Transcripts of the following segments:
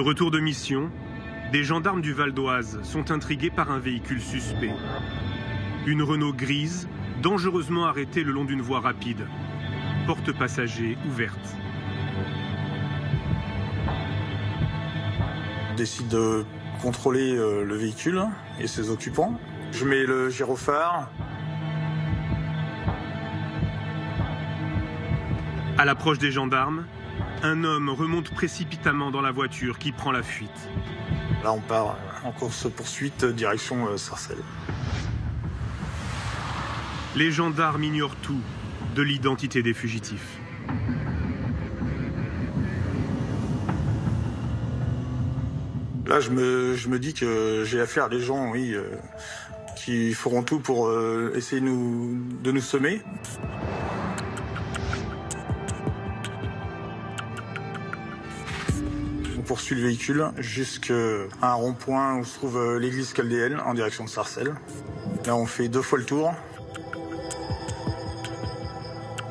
De retour de mission, des gendarmes du Val d'Oise sont intrigués par un véhicule suspect. Une Renault grise, dangereusement arrêtée le long d'une voie rapide. Porte passager ouverte. On décide de contrôler euh, le véhicule et ses occupants. Je mets le gyrophare. À l'approche des gendarmes, un homme remonte précipitamment dans la voiture qui prend la fuite. Là, on part en course-poursuite direction euh, Sarcelles. Les gendarmes ignorent tout de l'identité des fugitifs. Là, je me, je me dis que j'ai affaire à des gens, oui, euh, qui feront tout pour euh, essayer nous, de nous semer. Poursuit le véhicule jusqu'à un rond-point où se trouve euh, l'église chaldéenne en direction de Sarcelles. Là, on fait deux fois le tour.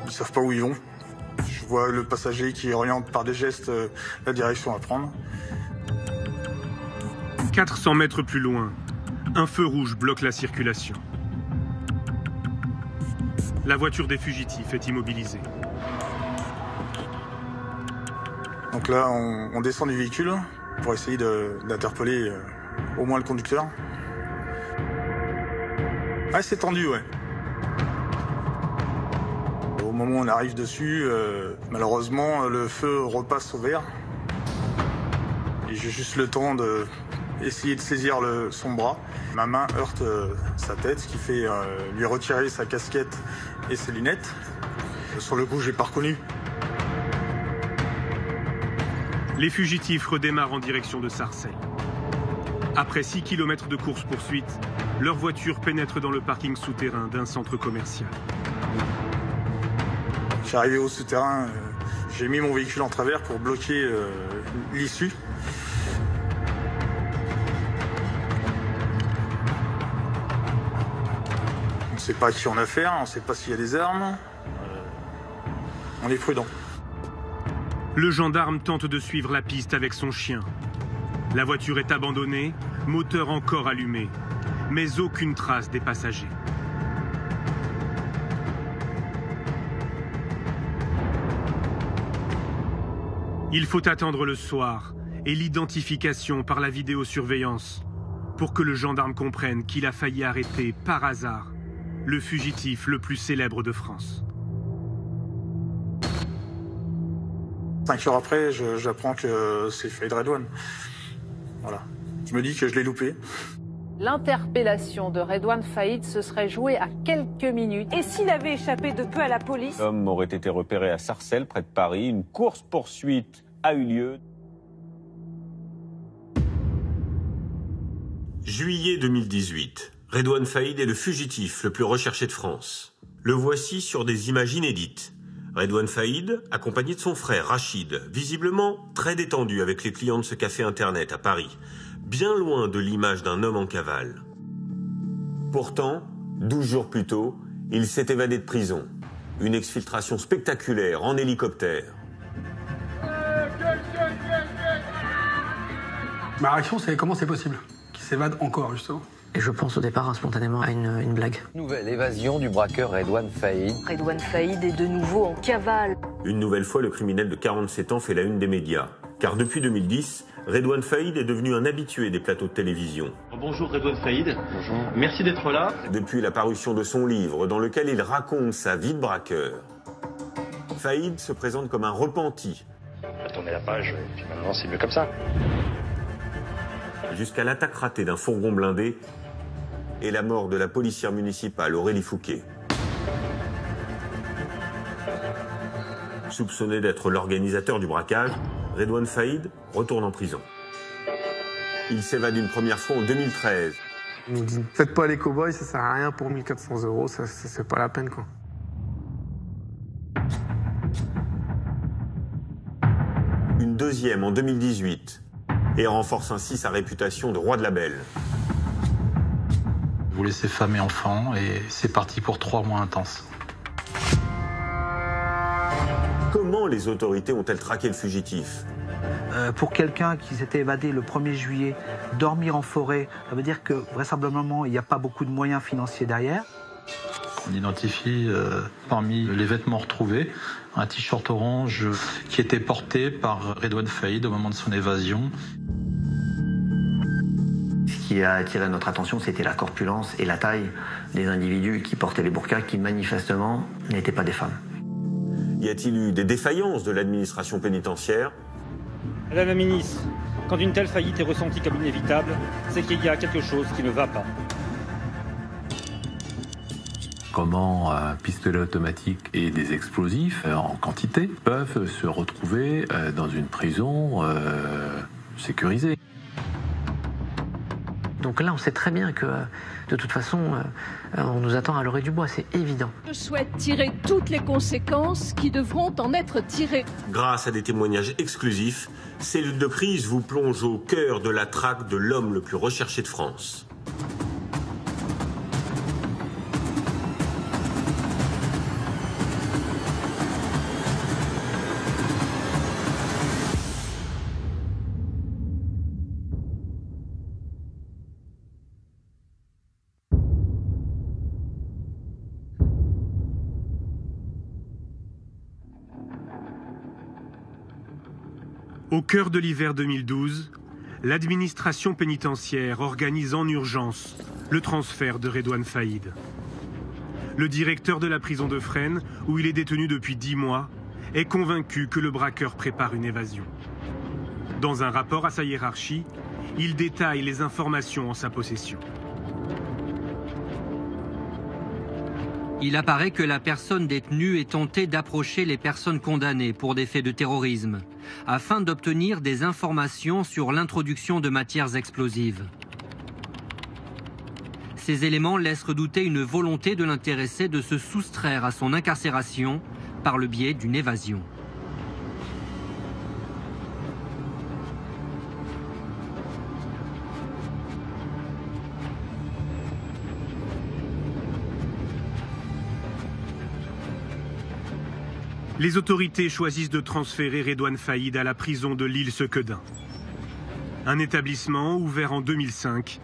Ils savent pas où ils vont. Je vois le passager qui oriente par des gestes euh, la direction à prendre. 400 mètres plus loin, un feu rouge bloque la circulation. La voiture des fugitifs est immobilisée. Donc là, on, descend du véhicule pour essayer d'interpeller euh, au moins le conducteur. Ah, c'est tendu, ouais. Au moment où on arrive dessus, euh, malheureusement, le feu repasse au vert. Et j'ai juste le temps de essayer de saisir son bras. Ma main heurte euh, sa tête, ce qui fait lui retirer sa casquette et ses lunettes. Sur le coup, j'ai pas reconnu. Les fugitifs redémarrent en direction de Sarcelles. Après 6 km de course-poursuite, leur voiture pénètre dans le parking souterrain d'un centre commercial. Arrivé au souterrain, euh, j'ai mis mon véhicule en travers pour bloquer euh, l'issue. On ne sait pas à qui on a affaire, on ne sait pas s'il y a des armes. Euh, on est prudent. Le gendarme tente de suivre la piste avec son chien. La voiture est abandonnée, moteur encore allumé, mais aucune trace des passagers. Il faut attendre le soir et l'identification par la vidéosurveillance pour que le gendarme comprenne qu'il a failli arrêter par hasard le fugitif le plus célèbre de France. Cinq heures après, j'apprends que c'est Fade Redouane. Voilà. Je me dis que je l'ai loupé. L'interpellation de Redouane Faïd se serait jouée à quelques minutes. Et s'il avait échappé de peu à la police? L'homme aurait été repéré à Sarcelles, près de Paris. Une course-poursuite a eu lieu. Juillet 2018. Redouane Faïd est le fugitif le plus recherché de France. Le voici sur des images inédites. Redouane Faïd, accompagné de son frère Rachid, visiblement très détendu avec les clients de ce café internet à Paris, bien loin de l'image d'un homme en cavale. Pourtant, 12 jours plus tôt, il s'est évadé de prison. Une exfiltration spectaculaire en hélicoptère. Ma réaction, c'est comment c'est possible qu'il s'évade encore, justement? Et je pense au départ spontanément à une, une blague. Nouvelle évasion du braqueur Redouane Faïd. Redouane Faïd est de nouveau en cavale. Une nouvelle fois, le criminel de 47 ans fait la une des médias. Car depuis 2010, Redouane Faïd est devenu un habitué des plateaux de télévision. Bonjour Redouane Faïd. Bonjour. Merci d'être là. Depuis la parution de son livre, dans lequel il raconte sa vie de braqueur. Faïd se présente comme un repenti, On va tourner la page, et puis maintenant c'est mieux comme ça. jusqu'à l'attaque ratée d'un fourgon blindé et la mort de la policière municipale Aurélie Fouquet. Soupçonné d'être l'organisateur du braquage, Redouane Faïd retourne en prison. Il s'évade une première fois en 2013. Il nous dit Faites pas les cow-boys, ça sert à rien pour 1400 euros, ça, ça- c'est pas la peine, quoi. Une deuxième en 2018 et renforce ainsi sa réputation de roi de la belle. Vous laissez femme et enfants et c'est parti pour trois mois intenses. Comment les autorités ont-elles traqué le fugitif? Euh, pour quelqu'un qui s'était évadé le 1er juillet, dormir en forêt, ça veut dire que vraisemblablement il n'y a pas beaucoup de moyens financiers derrière. On identifie euh, parmi les vêtements retrouvés un t-shirt orange qui était porté par Redouane Faïd au moment de son évasion. Ce qui a attiré notre attention, c'était la corpulence et la taille des individus qui portaient les burqas, qui manifestement n'étaient pas des femmes. Y a-t-il eu des défaillances de l'administration pénitentiaire? Madame la ministre, quand une telle faillite est ressentie comme inévitable, c'est qu'il y a quelque chose qui ne va pas. Comment un pistolet automatique et des explosifs euh, en quantité peuvent se retrouver euh, dans une prison euh, sécurisée? Donc là, on sait très bien que de toute façon, on nous attend à l'orée du bois, c'est évident. Je souhaite tirer toutes les conséquences qui devront en être tirées. Grâce à des témoignages exclusifs, Cellule de crise vous plonge au cœur de la traque de l'homme le plus recherché de France. Au cœur de l'hiver 2012, l'administration pénitentiaire organise en urgence le transfert de Redouane Faïd. Le directeur de la prison de Fresnes, où il est détenu depuis dix mois, est convaincu que le braqueur prépare une évasion. Dans un rapport à sa hiérarchie, il détaille les informations en sa possession. Il apparaît que la personne détenue est tentée d'approcher les personnes condamnées pour des faits de terrorisme, afin d'obtenir des informations sur l'introduction de matières explosives. Ces éléments laissent redouter une volonté de l'intéressé de se soustraire à son incarcération par le biais d'une évasion. Les autorités choisissent de transférer Redouane Faïd à la prison de l'île Sequedin. Un établissement ouvert en 2005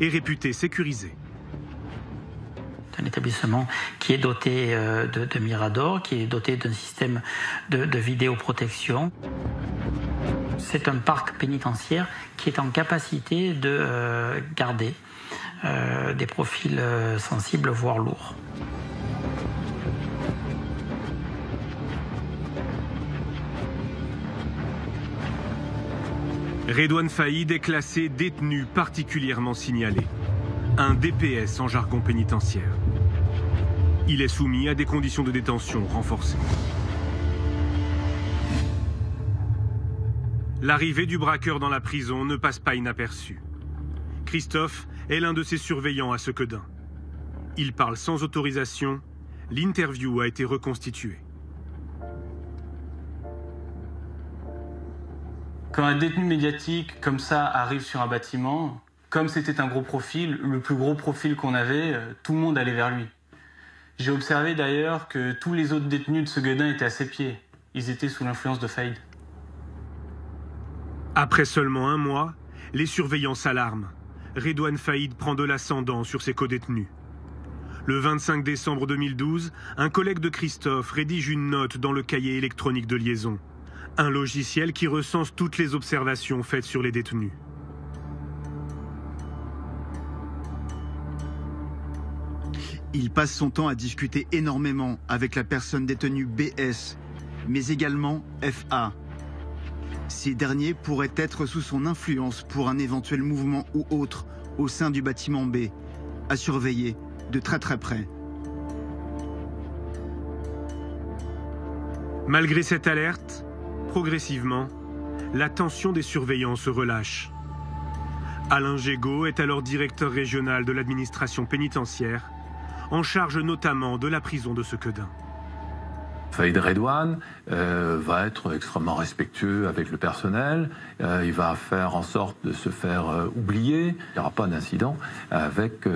et réputé sécurisé. C'est un établissement qui est doté euh, de, Mirador, qui est doté d'un système de, vidéoprotection. C'est un parc pénitentiaire qui est en capacité de euh, garder euh, des profils sensibles, voire lourds. Redouane est classé détenu particulièrement signalé, un DPS en jargon pénitentiaire. Il est soumis à des conditions de détention renforcées. L'arrivée du braqueur dans la prison ne passe pas inaperçue. Christophe est l'un de ses surveillants à Sequedin. Il parle sans autorisation. L'interview a été reconstituée. Quand un détenu médiatique comme ça arrive sur un bâtiment, comme c'était un gros profil, le plus gros profil qu'on avait, euh, tout le monde allait vers lui. J'ai observé d'ailleurs que tous les autres détenus de ce guedin étaient à ses pieds. Ils étaient sous l'influence de Faïd. Après seulement un mois, les surveillants s'alarment. Redouane Faïd prend de l'ascendant sur ses codétenus. Le 25 décembre 2012, un collègue de Christophe rédige une note dans le cahier électronique de liaison. Un logiciel qui recense toutes les observations faites sur les détenus. Il passe son temps à discuter énormément avec la personne détenue BS, mais également FA. Ces derniers pourraient être sous son influence pour un éventuel mouvement ou autre au sein du bâtiment B, à surveiller de très très près. Malgré cette alerte, Progressivement, la tension des surveillants se relâche. Alain Gégaud est alors directeur régional de l'administration pénitentiaire, en charge notamment de la prison de Sequedin. Faïd Redouane euh, va être extrêmement respectueux avec le personnel, euh, il va faire en sorte de se faire euh, oublier, il n'y aura pas d'incident avec,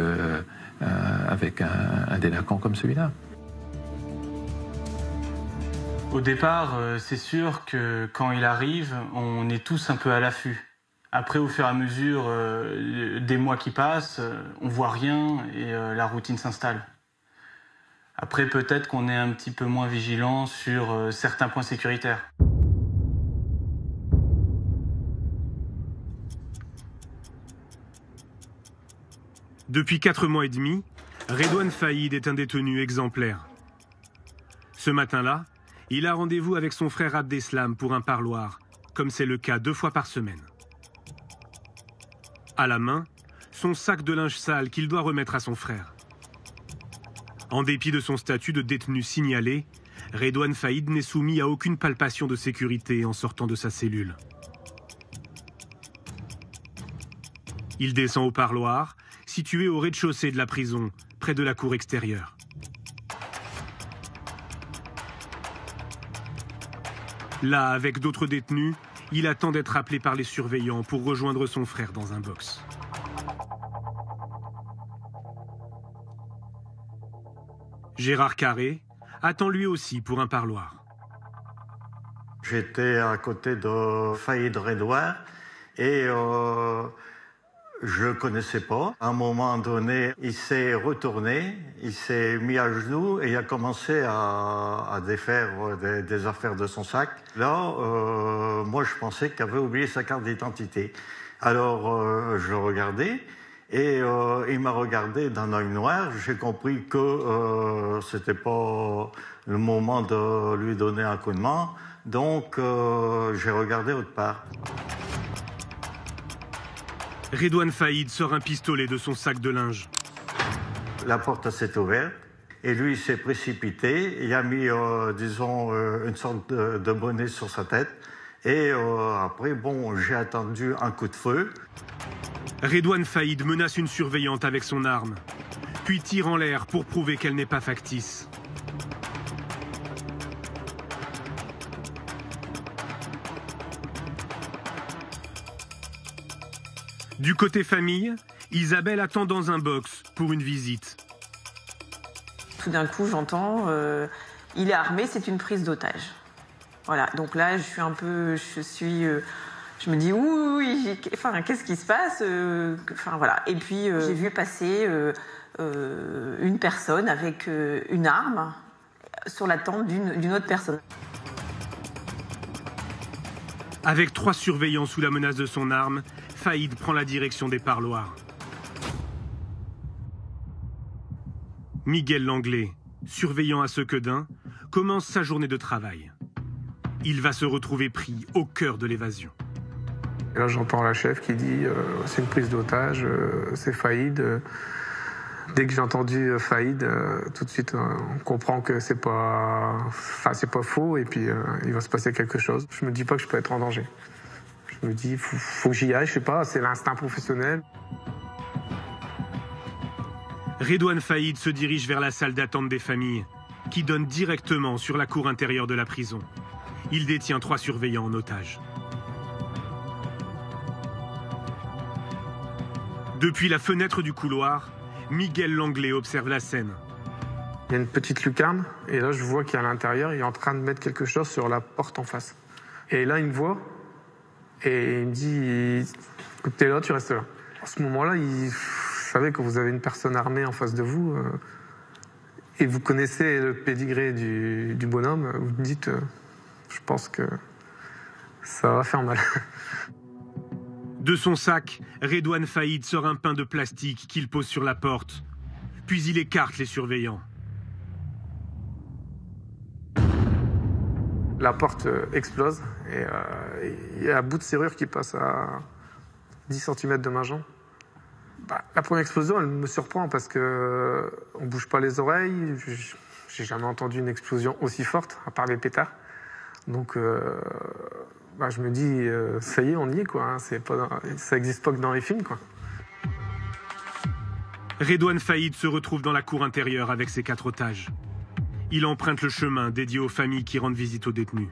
avec un délinquant comme celui-là. Au départ, euh, c'est sûr que quand il arrive, on est tous un peu à l'affût. Après, au fur et à mesure euh, des mois qui passent, euh, on voit rien et la routine s'installe. Après, peut-être qu'on est un petit peu moins vigilant sur certains points sécuritaires. Depuis quatre mois et demi, Redouane Faïd est un détenu exemplaire. Ce matin-là, il a rendez-vous avec son frère Abdeslam pour un parloir, comme c'est le cas deux fois par semaine. À la main, son sac de linge sale qu'il doit remettre à son frère. En dépit de son statut de détenu signalé, Redouane Faïd n'est soumis à aucune palpation de sécurité en sortant de sa cellule. Il descend au parloir situé au rez-de-chaussée de la prison, près de la cour extérieure. Là, avec d'autres détenus, il attend d'être appelé par les surveillants pour rejoindre son frère dans un box. Gérard Carré attend lui aussi pour un parloir. J'étais à côté de Faïd Redouard et euh, je connaissais pas. À un moment donné, il s'est retourné, il s'est mis à genoux et a commencé à, défaire des, affaires de son sac. Là, euh, moi, je pensais qu'il avait oublié sa carte d'identité. Alors, euh, je regardais et euh, il m'a regardé d'un œil noir. J'ai compris que c'était pas le moment de lui donner un coup de main. Donc, j'ai regardé autre part. Redouane Faïd sort un pistolet de son sac de linge. La porte s'est ouverte et lui s'est précipité. Il a mis, euh, disons, euh, une sorte de, bonnet sur sa tête. Et euh, après, bon, j'ai attendu un coup de feu. Redouane Faïd menace une surveillante avec son arme, puis tire en l'air pour prouver qu'elle n'est pas factice. Du côté famille, Isabelle attend dans un box pour une visite. Tout d'un coup, j'entends euh, il est armé, c'est une prise d'otage. Voilà, donc là, je suis un peu, je suis, euh, je me dis oui, enfin, qu'est-ce qui se passe euh, Enfin voilà. Et puis j'ai vu passer une personne avec une arme sur la tente d'une autre personne. Avec trois surveillants sous la menace de son arme, Faïd prend la direction des parloirs. Miguel Langlais, surveillant à ce que d'un, commence sa journée de travail. Il va se retrouver pris au cœur de l'évasion. Là, j'entends la chef qui dit euh, c'est une prise d'otage, euh, c'est Faïd. dès que j'ai entendu euh, Faïd, tout de suite, on comprend que c'est pas, enfin, c'est pas faux et puis il va se passer quelque chose. Je me dis pas que je peux être en danger. Je me dis, faut, faut que j'y aille, je sais pas, c'est l'instinct professionnel. Redouane Faïd se dirige vers la salle d'attente des familles, qui donne directement sur la cour intérieure de la prison. Il détient trois surveillants en otage. Depuis la fenêtre du couloir, Miguel Langlais observe la scène. Il y a une petite lucarne, et là je vois qu'à l'intérieur, il est en train de mettre quelque chose sur la porte en face. Et là, il me voit, et il me dit, écoutez là, tu restes là. À ce moment-là, il savait que vous avez une personne armée en face de vous euh, et vous connaissez le pédigré du, bonhomme, vous me dites, euh, je pense que ça va faire mal. De son sac, Redouane Faïd sort un pain de plastique qu'il pose sur la porte. Puis il écarte les surveillants. La porte euh, explose et il y a un bout de serrure qui passe à 10 cm de ma jambe. Bah, la première explosion, elle me surprend parce que euh, on bouge pas les oreilles. J'ai jamais entendu une explosion aussi forte, à part les pétards. Donc, euh, bah, je me dis, euh, ça y est, on y est. Hein. ça n'existe pas que dans les films. Redouane Faïd se retrouve dans la cour intérieure avec ses quatre otages. Il emprunte le chemin dédié aux familles qui rendent visite aux détenus.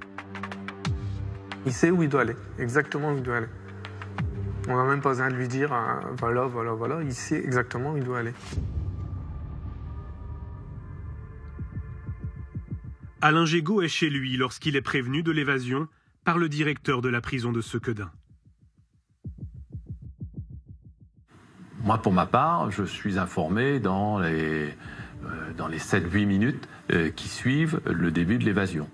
Il sait où il doit aller, exactement où il doit aller. On n'a même pas besoin de lui dire euh, voilà, voilà, voilà. Il sait exactement où il doit aller. Alain Gégaud est chez lui lorsqu'il est prévenu de l'évasion par le directeur de la prison de Sequedin. Moi, pour ma part, je suis informé dans les, euh, dans les 7-8 minutes euh, qui suivent le début de l'évasion.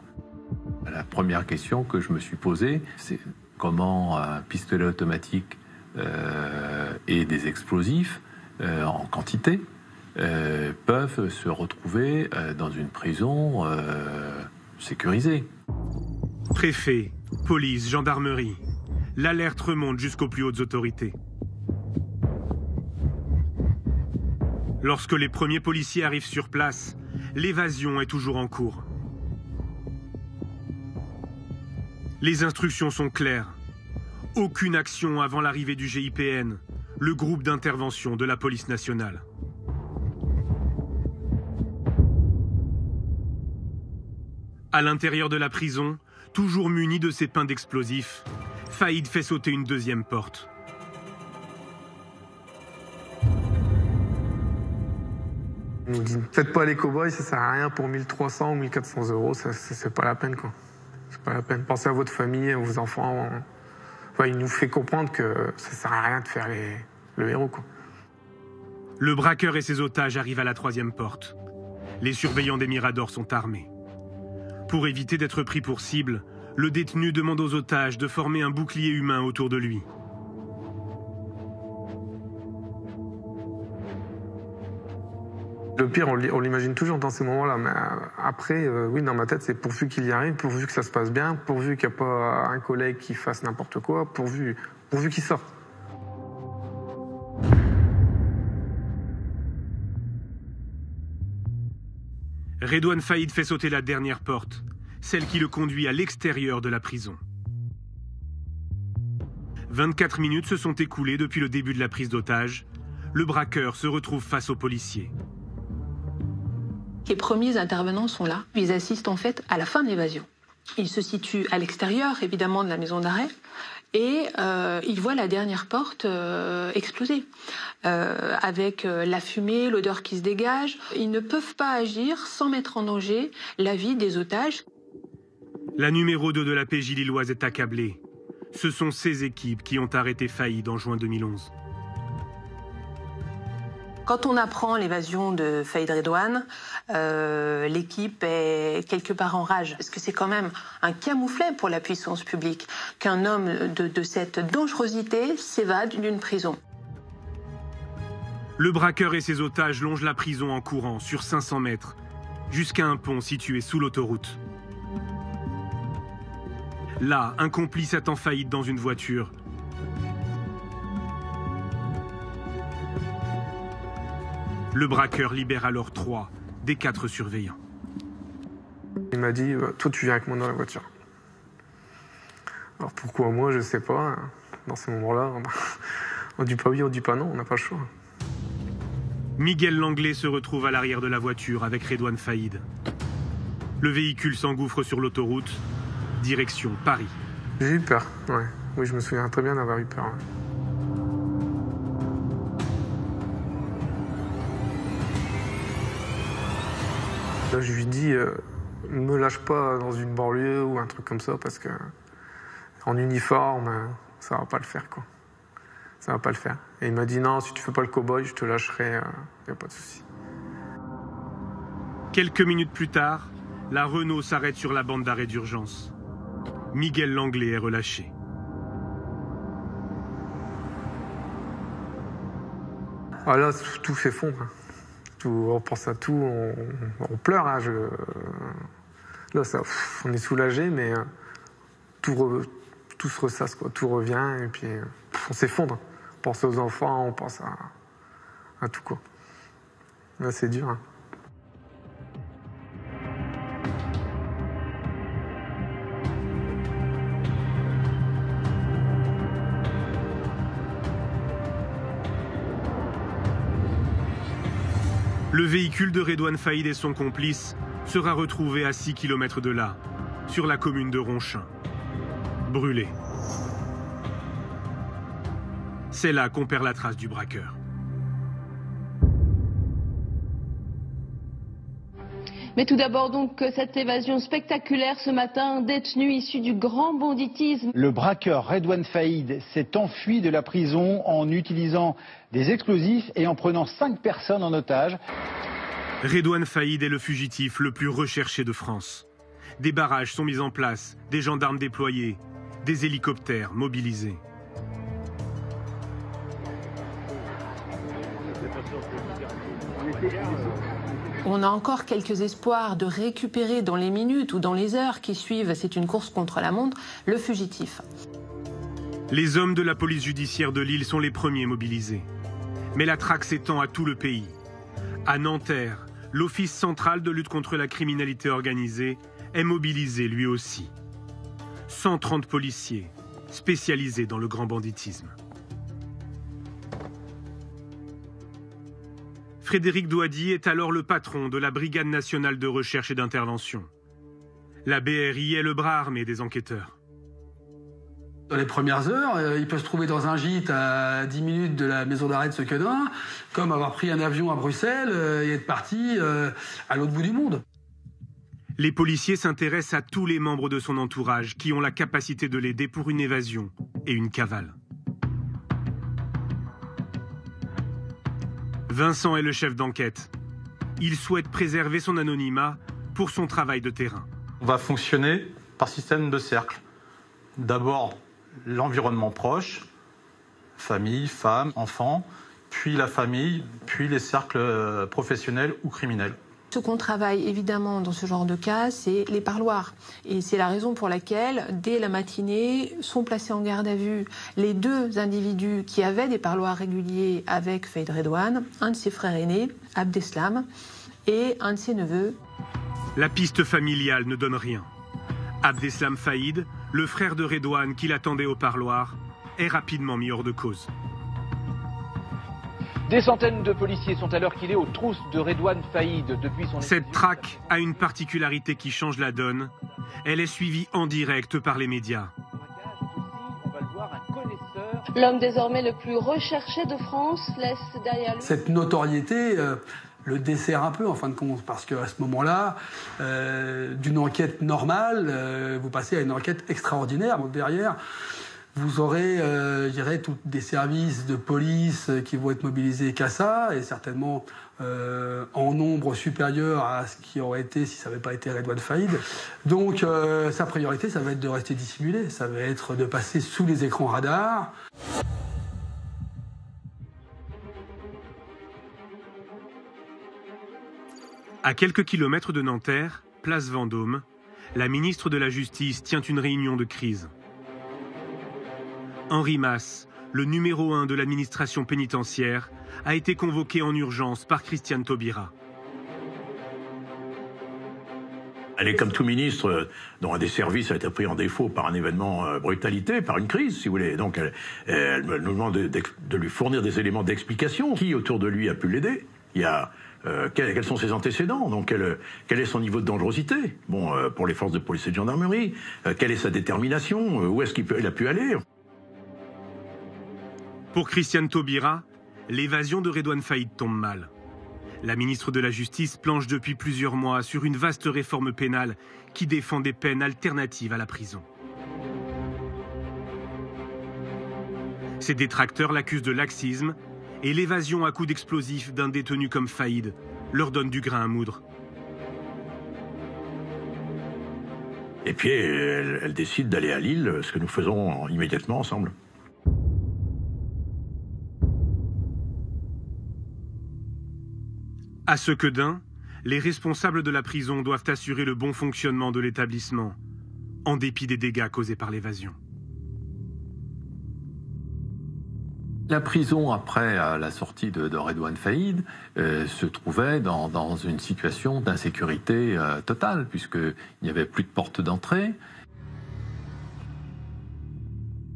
La première question que je me suis posée, c'est comment un pistolet automatique euh, et des explosifs euh, en quantité euh, peuvent se retrouver dans une prison sécurisée. Préfet, police, gendarmerie. L'alerte remonte jusqu'aux plus hautes autorités. Lorsque les premiers policiers arrivent sur place, l'évasion est toujours en cours. Les instructions sont claires. Aucune action avant l'arrivée du GIPN, le groupe d'intervention de la police nationale. À l'intérieur de la prison, toujours muni de ses pains d'explosifs, Faïd fait sauter une deuxième porte. Faites pas les cow-boys, ça sert à rien pour 1300 ou 1400 euros, c'est pas la peine quoi. Pas peine. Pensez à votre famille, à vos enfants. Il nous fait comprendre que ça sert à rien de faire le héros. Le braqueur et ses otages arrivent à la troisième porte. Les surveillants des Miradors sont armés. Pour éviter d'être pris pour cible, le détenu demande aux otages de former un bouclier humain autour de lui. Le pire, on l'i- on l'imagine toujours dans ces moments-là, mais euh, après, euh, oui, dans ma tête, c'est pourvu qu'il y arrive, pourvu que ça se passe bien, pourvu qu'il n'y a pas un collègue qui fasse n'importe quoi, pourvu, pourvu qu'il sorte. Redouane Faïd fait sauter la dernière porte, celle qui le conduit à l'extérieur de la prison. 24 minutes se sont écoulées depuis le début de la prise d'otage. Le braqueur se retrouve face aux policiers. Les premiers intervenants sont là. Ils assistent en fait à la fin de l'évasion. Ils se situent à l'extérieur, évidemment, de la maison d'arrêt, et euh, ils voient la dernière porte euh, exploser, Euh, avec euh, la fumée, l'odeur qui se dégage. Ils ne peuvent pas agir sans mettre en danger la vie des otages. La numéro 2 de la PJ lilloise est accablée. Ce sont ces équipes qui ont arrêté Faïd en juin 2011. Quand on apprend l'évasion de Faïd Redouane, euh, l'équipe est quelque part en rage. Parce que c'est quand même un camouflet pour la puissance publique qu'un homme de, cette dangerosité s'évade d'une prison. Le braqueur et ses otages longent la prison en courant sur 500 mètres, jusqu'à un pont situé sous l'autoroute. Là, un complice attend Faïd dans une voiture. Le braqueur libère alors trois des quatre surveillants. Il m'a dit euh, Toi, tu viens avec moi dans la voiture. Alors pourquoi moi, je sais pas. Dans ces moments-là, on- on dit pas oui, on dit pas non, on n'a pas le choix. Miguel Langlais se retrouve à l'arrière de la voiture avec Redouane Faïd. Le véhicule s'engouffre sur l'autoroute, direction Paris. J'ai eu peur, ouais. Oui, je me souviens très bien d'avoir eu peur. ouais. Je lui dis, euh, me lâche pas dans une banlieue ou un truc comme ça, parce que en uniforme, ça va pas le faire, quoi. Ça va pas le faire. Et il m'a dit, non, si tu fais pas le cow-boy, je te lâcherai, euh, y a pas de souci. Quelques minutes plus tard, la Renault s'arrête sur la bande d'arrêt d'urgence. Miguel Langlais est relâché. Ah là, tout s'effondre. On pense à tout, on, pleure. hein, là, on est soulagé, mais euh, tout, tout se ressasse, quoi. Tout revient, et puis on s'effondre. On pense aux enfants, on pense à, tout, quoi. Là, c'est dur. hein. Le véhicule de Redouane Faïd et son complice sera retrouvé à 6 km de là, sur la commune de Ronchin. Brûlé. C'est là qu'on perd la trace du braqueur. Mais tout d'abord donc cette évasion spectaculaire ce matin, détenu issu du grand banditisme. Le braqueur Redouane Faïd s'est enfui de la prison en utilisant des explosifs et en prenant cinq personnes en otage. Redouane Faïd est le fugitif le plus recherché de France. Des barrages sont mis en place, des gendarmes déployés, des hélicoptères mobilisés. On a encore quelques espoirs de récupérer dans les minutes ou dans les heures qui suivent, c'est une course contre la montre, le fugitif. Les hommes de la police judiciaire de Lille sont les premiers mobilisés. Mais la traque s'étend à tout le pays. À Nanterre, l'Office central de lutte contre la criminalité organisée est mobilisé lui aussi. 130 policiers spécialisés dans le grand banditisme. Frédéric Douady est alors le patron de la Brigade nationale de recherche et d'intervention. La BRI est le bras armé des enquêteurs. Dans les premières heures, euh, il peut se trouver dans un gîte à 10 minutes de la maison d'arrêt de Sequedin, comme avoir pris un avion à Bruxelles euh, et être parti euh, à l'autre bout du monde. Les policiers s'intéressent à tous les membres de son entourage qui ont la capacité de l'aider pour une évasion et une cavale. Vincent est le chef d'enquête. Il souhaite préserver son anonymat pour son travail de terrain. On va fonctionner par système de cercle. D'abord, l'environnement proche, famille, femme, enfant, puis la famille, puis les cercles professionnels ou criminels. Ce qu'on travaille évidemment dans ce genre de cas, c'est les parloirs. Et c'est la raison pour laquelle, dès la matinée, sont placés en garde à vue les deux individus qui avaient des parloirs réguliers avec Faïd Redouane, un de ses frères aînés, Abdeslam, et un de ses neveux. La piste familiale ne donne rien. Abdeslam Faïd, le frère de Redouane qui l'attendait au parloir, est rapidement mis hors de cause. Des centaines de policiers sont à l'heure qu'il est aux trousses de Redouane Faïd depuis son... Cette traque a une particularité qui change la donne. Elle est suivie en direct par les médias. L'homme désormais le plus recherché de France laisse derrière lui... Cette notoriété euh, le dessert un peu en fin de compte, parce qu'à ce moment-là, euh, d'une enquête normale, euh, vous passez à une enquête extraordinaire. Donc derrière, vous aurez, euh, je tous des services de police qui vont être mobilisés qu'à ça, et certainement euh, en nombre supérieur à ce qui aurait été si ça n'avait pas été Redouane Faïd. Donc euh, sa priorité, ça va être de rester dissimulé, ça va être de passer sous les écrans radars. À quelques kilomètres de Nanterre, place Vendôme, la ministre de la Justice tient une réunion de crise. Henri Mass, le numéro un de l'administration pénitentiaire, a été convoqué en urgence par Christiane Taubira. Elle est comme tout ministre dont un des services a été pris en défaut par un événement euh, brutalité, par une crise, si vous voulez. Donc elle, nous demande de, lui fournir des éléments d'explication. Qui autour de lui a pu l'aider? Il y a euh, quels, sont ses antécédents? Donc quel, est son niveau de dangerosité? Bon, euh, pour les forces de police et de gendarmerie, euh, quelle est sa détermination? Où est-ce qu'il il a pu aller? Pour Christiane Taubira, l'évasion de Redouane Faïd tombe mal. La ministre de la Justice planche depuis plusieurs mois sur une vaste réforme pénale qui défend des peines alternatives à la prison. Ses détracteurs l'accusent de laxisme et l'évasion à coups d'explosifs d'un détenu comme Faïd leur donne du grain à moudre. Et puis elle, elle décide d'aller à Lille, ce que nous faisons immédiatement ensemble. À ce que d'un, les responsables de la prison doivent assurer le bon fonctionnement de l'établissement, en dépit des dégâts causés par l'évasion. La prison, après la sortie de, de Redouane Faïd, euh, se trouvait dans, une situation d'insécurité euh, totale, puisqu'il n'y avait plus de porte d'entrée.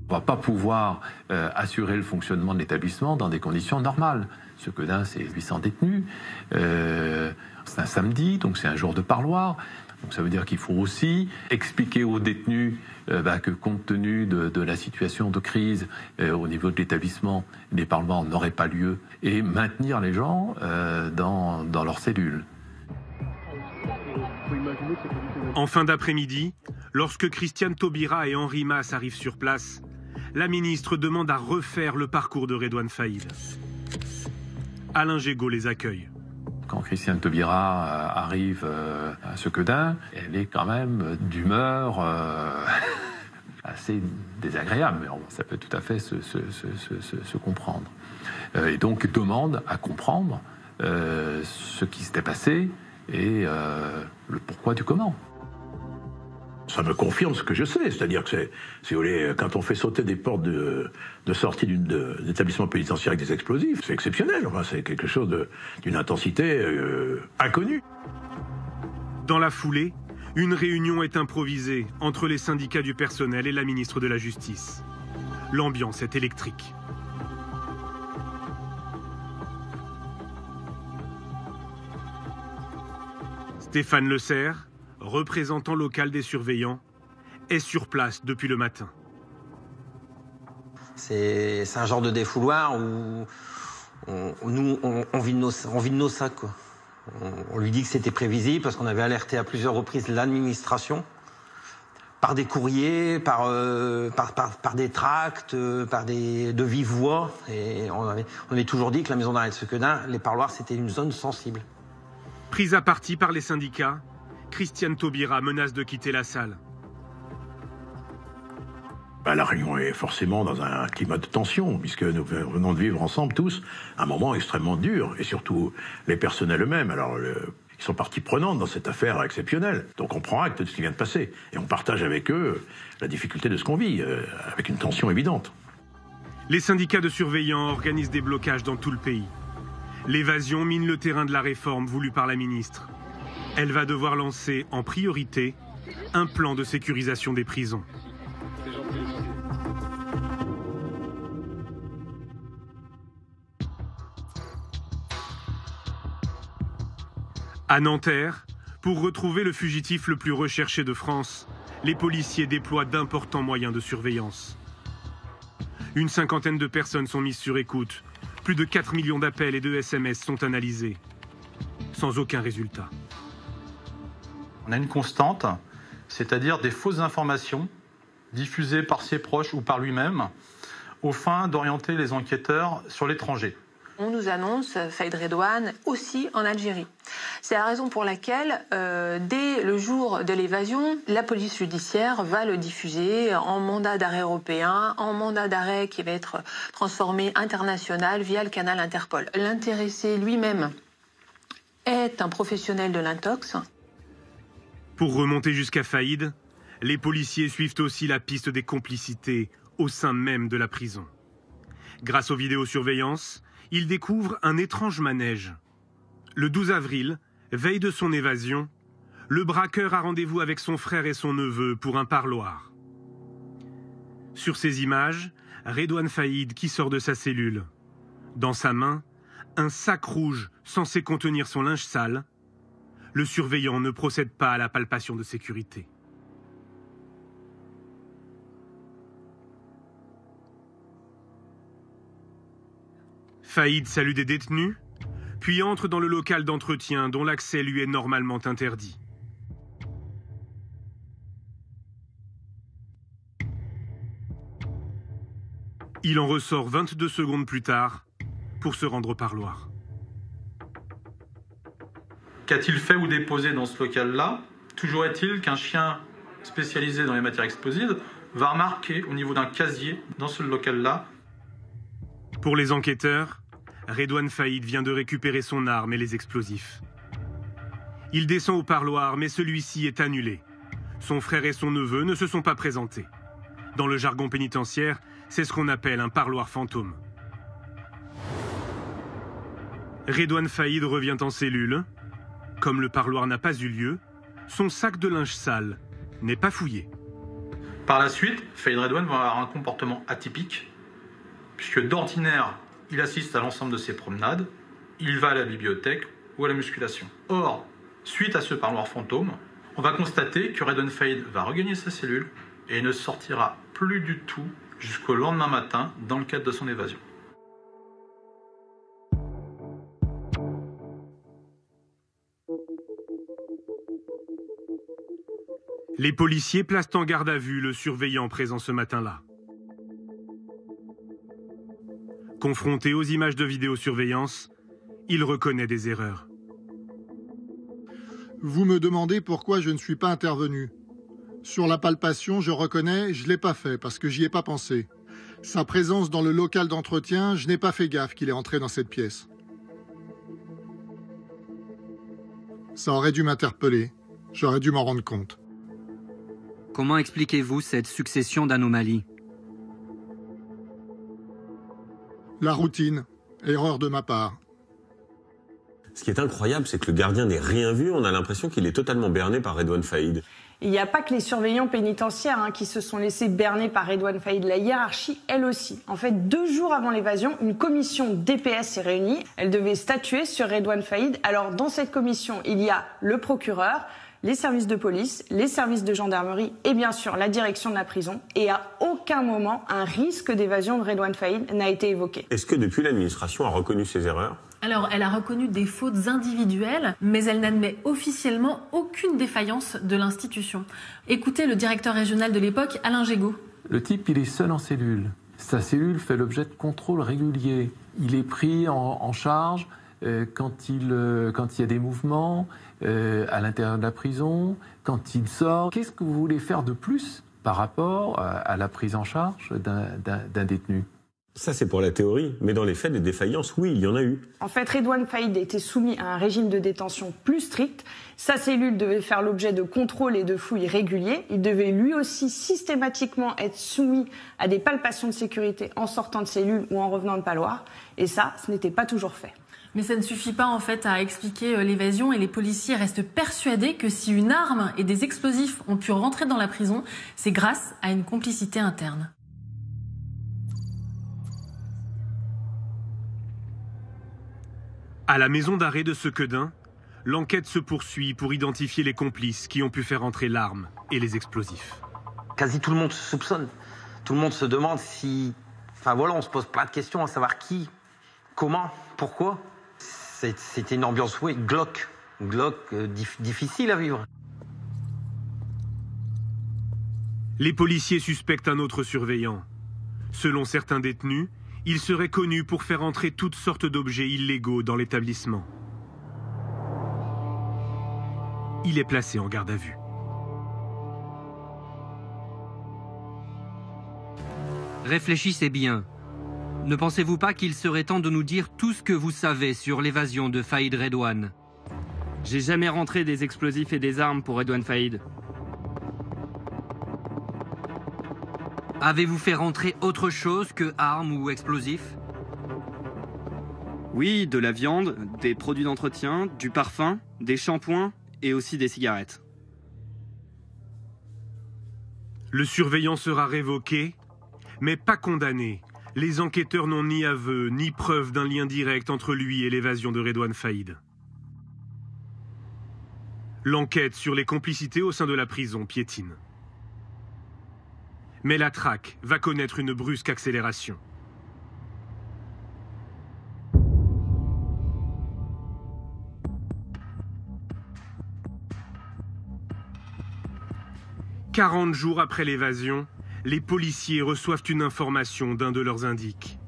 On ne va pas pouvoir euh, assurer le fonctionnement de l'établissement dans des conditions normales. Ce que d'un, c'est 800 détenus. Euh, c'est un samedi, donc c'est un jour de parloir. Donc ça veut dire qu'il faut aussi expliquer aux détenus euh, bah, que compte tenu de, la situation de crise euh, au niveau de l'établissement, les parlements n'auraient pas lieu et maintenir les gens dans, dans leurs cellules. En fin d'après-midi, lorsque Christiane Taubira et Henri Mass arrivent sur place, la ministre demande à refaire le parcours de Redouane Faïd. Alain Gégaud les accueille. Quand Christiane Taubira euh, arrive euh, à Sequedin, elle est quand même d'humeur euh, assez désagréable, mais ça peut tout à fait se, comprendre. Et donc demande à comprendre ce qui s'était passé et le pourquoi du comment. Ça me confirme ce que je sais, c'est-à-dire que c'est, si vous voulez, quand on fait sauter des portes de, sortie d'établissement pénitentiaire avec des explosifs, c'est exceptionnel. Enfin, c'est quelque chose d'une intensité euh, inconnue. Dans la foulée, une réunion est improvisée entre les syndicats du personnel et la ministre de la Justice. L'ambiance est électrique. Stéphane Le Serre, représentant local des surveillants, est sur place depuis le matin. C'est un genre de défouloir où on- nous, on, on vide nos, on vide nos sacs. Quoi. On, on lui dit que c'était prévisible parce qu'on avait alerté à plusieurs reprises l'administration par des courriers, par, euh, par, par, par des tracts, euh, par des, de vive voix. Et on avait, on avait toujours dit que la maison d'arrêt de Sequedin, les parloirs, c'était une zone sensible. Prise à partie par les syndicats, Christiane Taubira menace de quitter la salle. Bah, la Réunion est forcément dans un climat de tension, puisque nous venons de vivre ensemble tous un moment extrêmement dur, et surtout les personnels eux-mêmes. Alors, le- ils sont partie prenante dans cette affaire exceptionnelle. Donc on prend acte de ce qui vient de passer, et on partage avec eux la difficulté de ce qu'on vit, euh, avec une tension évidente. Les syndicats de surveillants organisent des blocages dans tout le pays. L'évasion mine le terrain de la réforme voulue par la ministre. Elle va devoir lancer en priorité un plan de sécurisation des prisons. À Nanterre, pour retrouver le fugitif le plus recherché de France, les policiers déploient d'importants moyens de surveillance. Une cinquantaine de personnes sont mises sur écoute. Plus de 4 millions d'appels et de SMS sont analysés. Sans aucun résultat. On a une constante, c'est-à-dire des fausses informations diffusées par ses proches ou par lui-même, aux fins d'orienter les enquêteurs sur l'étranger. On nous annonce Saïd Redouane aussi en Algérie. C'est la raison pour laquelle, euh, dès le jour de l'évasion, la police judiciaire va le diffuser en mandat d'arrêt européen, en mandat d'arrêt qui va être transformé international via le canal Interpol. L'intéressé lui-même est un professionnel de l'intox. Pour remonter jusqu'à Faïd, les policiers suivent aussi la piste des complicités au sein même de la prison. Grâce aux vidéosurveillances, ils découvrent un étrange manège. Le 12 avril, veille de son évasion, le braqueur a rendez-vous avec son frère et son neveu pour un parloir. Sur ces images, Redouane Faïd qui sort de sa cellule. Dans sa main, un sac rouge censé contenir son linge sale. Le surveillant ne procède pas à la palpation de sécurité. Faïd salue des détenus, puis entre dans le local d'entretien dont l'accès lui est normalement interdit. Il en ressort 22 secondes plus tard pour se rendre au parloir. Qu'a-t-il fait ou déposé dans ce local-là Toujours est-il qu'un chien spécialisé dans les matières explosives va remarquer au niveau d'un casier dans ce local-là Pour les enquêteurs, Redouane Faïd vient de récupérer son arme et les explosifs. Il descend au parloir, mais celui-ci est annulé. Son frère et son neveu ne se sont pas présentés. Dans le jargon pénitentiaire, c'est ce qu'on appelle un parloir fantôme. Redouane Faïd revient en cellule. Comme le parloir n'a pas eu lieu, son sac de linge sale n'est pas fouillé. Par la suite, Faïd Redouane va avoir un comportement atypique, puisque d'ordinaire, il assiste à l'ensemble de ses promenades, il va à la bibliothèque ou à la musculation. Or, suite à ce parloir fantôme, on va constater que Redouane Faïd va regagner sa cellule et ne sortira plus du tout jusqu'au lendemain matin dans le cadre de son évasion. Les policiers placent en garde à vue le surveillant présent ce matin-là. Confronté aux images de vidéosurveillance, il reconnaît des erreurs. Vous me demandez pourquoi je ne suis pas intervenu. Sur la palpation, je reconnais, je ne l'ai pas fait parce que j'y ai pas pensé. Sa présence dans le local d'entretien, je n'ai pas fait gaffe qu'il est entré dans cette pièce. Ça aurait dû m'interpeller. J'aurais dû m'en rendre compte. Comment expliquez-vous cette succession d'anomalies? La routine. Erreur de ma part. Ce qui est incroyable, c'est que le gardien n'ait rien vu. On a l'impression qu'il est totalement berné par Redouane Faïd. Il n'y a pas que les surveillants pénitentiaires hein, qui se sont laissés berner par Redouane Faïd. La hiérarchie, elle aussi. En fait, deux jours avant l'évasion, une commission DPS s'est réunie. Elle devait statuer sur Redouane Faïd. Alors, dans cette commission, il y a le procureur, les services de police, les services de gendarmerie et bien sûr la direction de la prison. Et à aucun moment, un risque d'évasion de Redouane Faïd n'a été évoqué. Est-ce que depuis l'administration a reconnu ses erreurs? Alors, elle a reconnu des fautes individuelles, mais elle n'admet officiellement aucune défaillance de l'institution. Écoutez le directeur régional de l'époque, Alain Gégaud. Le type, il est seul en cellule. Sa cellule fait l'objet de contrôles réguliers. Il est pris en, charge quand, il, euh, quand il y a des mouvements euh, à l'intérieur de la prison, quand il sort. Qu'est-ce que vous voulez faire de plus par rapport à la prise en charge d'un détenu? Ça, c'est pour la théorie, mais dans les faits, des défaillances, oui, il y en a eu. En fait, Redouane Faïd était soumis à un régime de détention plus strict. Sa cellule devait faire l'objet de contrôles et de fouilles réguliers. Il devait lui aussi systématiquement être soumis à des palpations de sécurité en sortant de cellule ou en revenant de paloir. Et ça, ce n'était pas toujours fait. Mais ça ne suffit pas en fait à expliquer euh, l'évasion et les policiers restent persuadés que si une arme et des explosifs ont pu rentrer dans la prison, c'est grâce à une complicité interne. À la maison d'arrêt de Sequedin, l'enquête se poursuit pour identifier les complices qui ont pu faire entrer l'arme et les explosifs. Quasi tout le monde se soupçonne. Tout le monde se demande si... Enfin voilà, on se pose plein de questions à savoir qui, comment, pourquoi. C'était une ambiance, oui, glauque. Glauque, euh, difficile à vivre. Les policiers suspectent un autre surveillant. Selon certains détenus, il serait connu pour faire entrer toutes sortes d'objets illégaux dans l'établissement. Il est placé en garde à vue. Réfléchissez bien. Ne pensez-vous pas qu'il serait temps de nous dire tout ce que vous savez sur l'évasion de Faïd Redouane? J'ai jamais rentré des explosifs et des armes pour Redouane Faïd. Avez-vous fait rentrer autre chose que armes ou explosifs? Oui, de la viande, des produits d'entretien, du parfum, des shampoings et aussi des cigarettes. Le surveillant sera révoqué, mais pas condamné. Les enquêteurs n'ont ni aveu ni preuve d'un lien direct entre lui et l'évasion de Redouane Faïd. L'enquête sur les complicités au sein de la prison piétine. Mais la traque va connaître une brusque accélération. Quarante jours après l'évasion, les policiers reçoivent une information d'un de leurs indiques.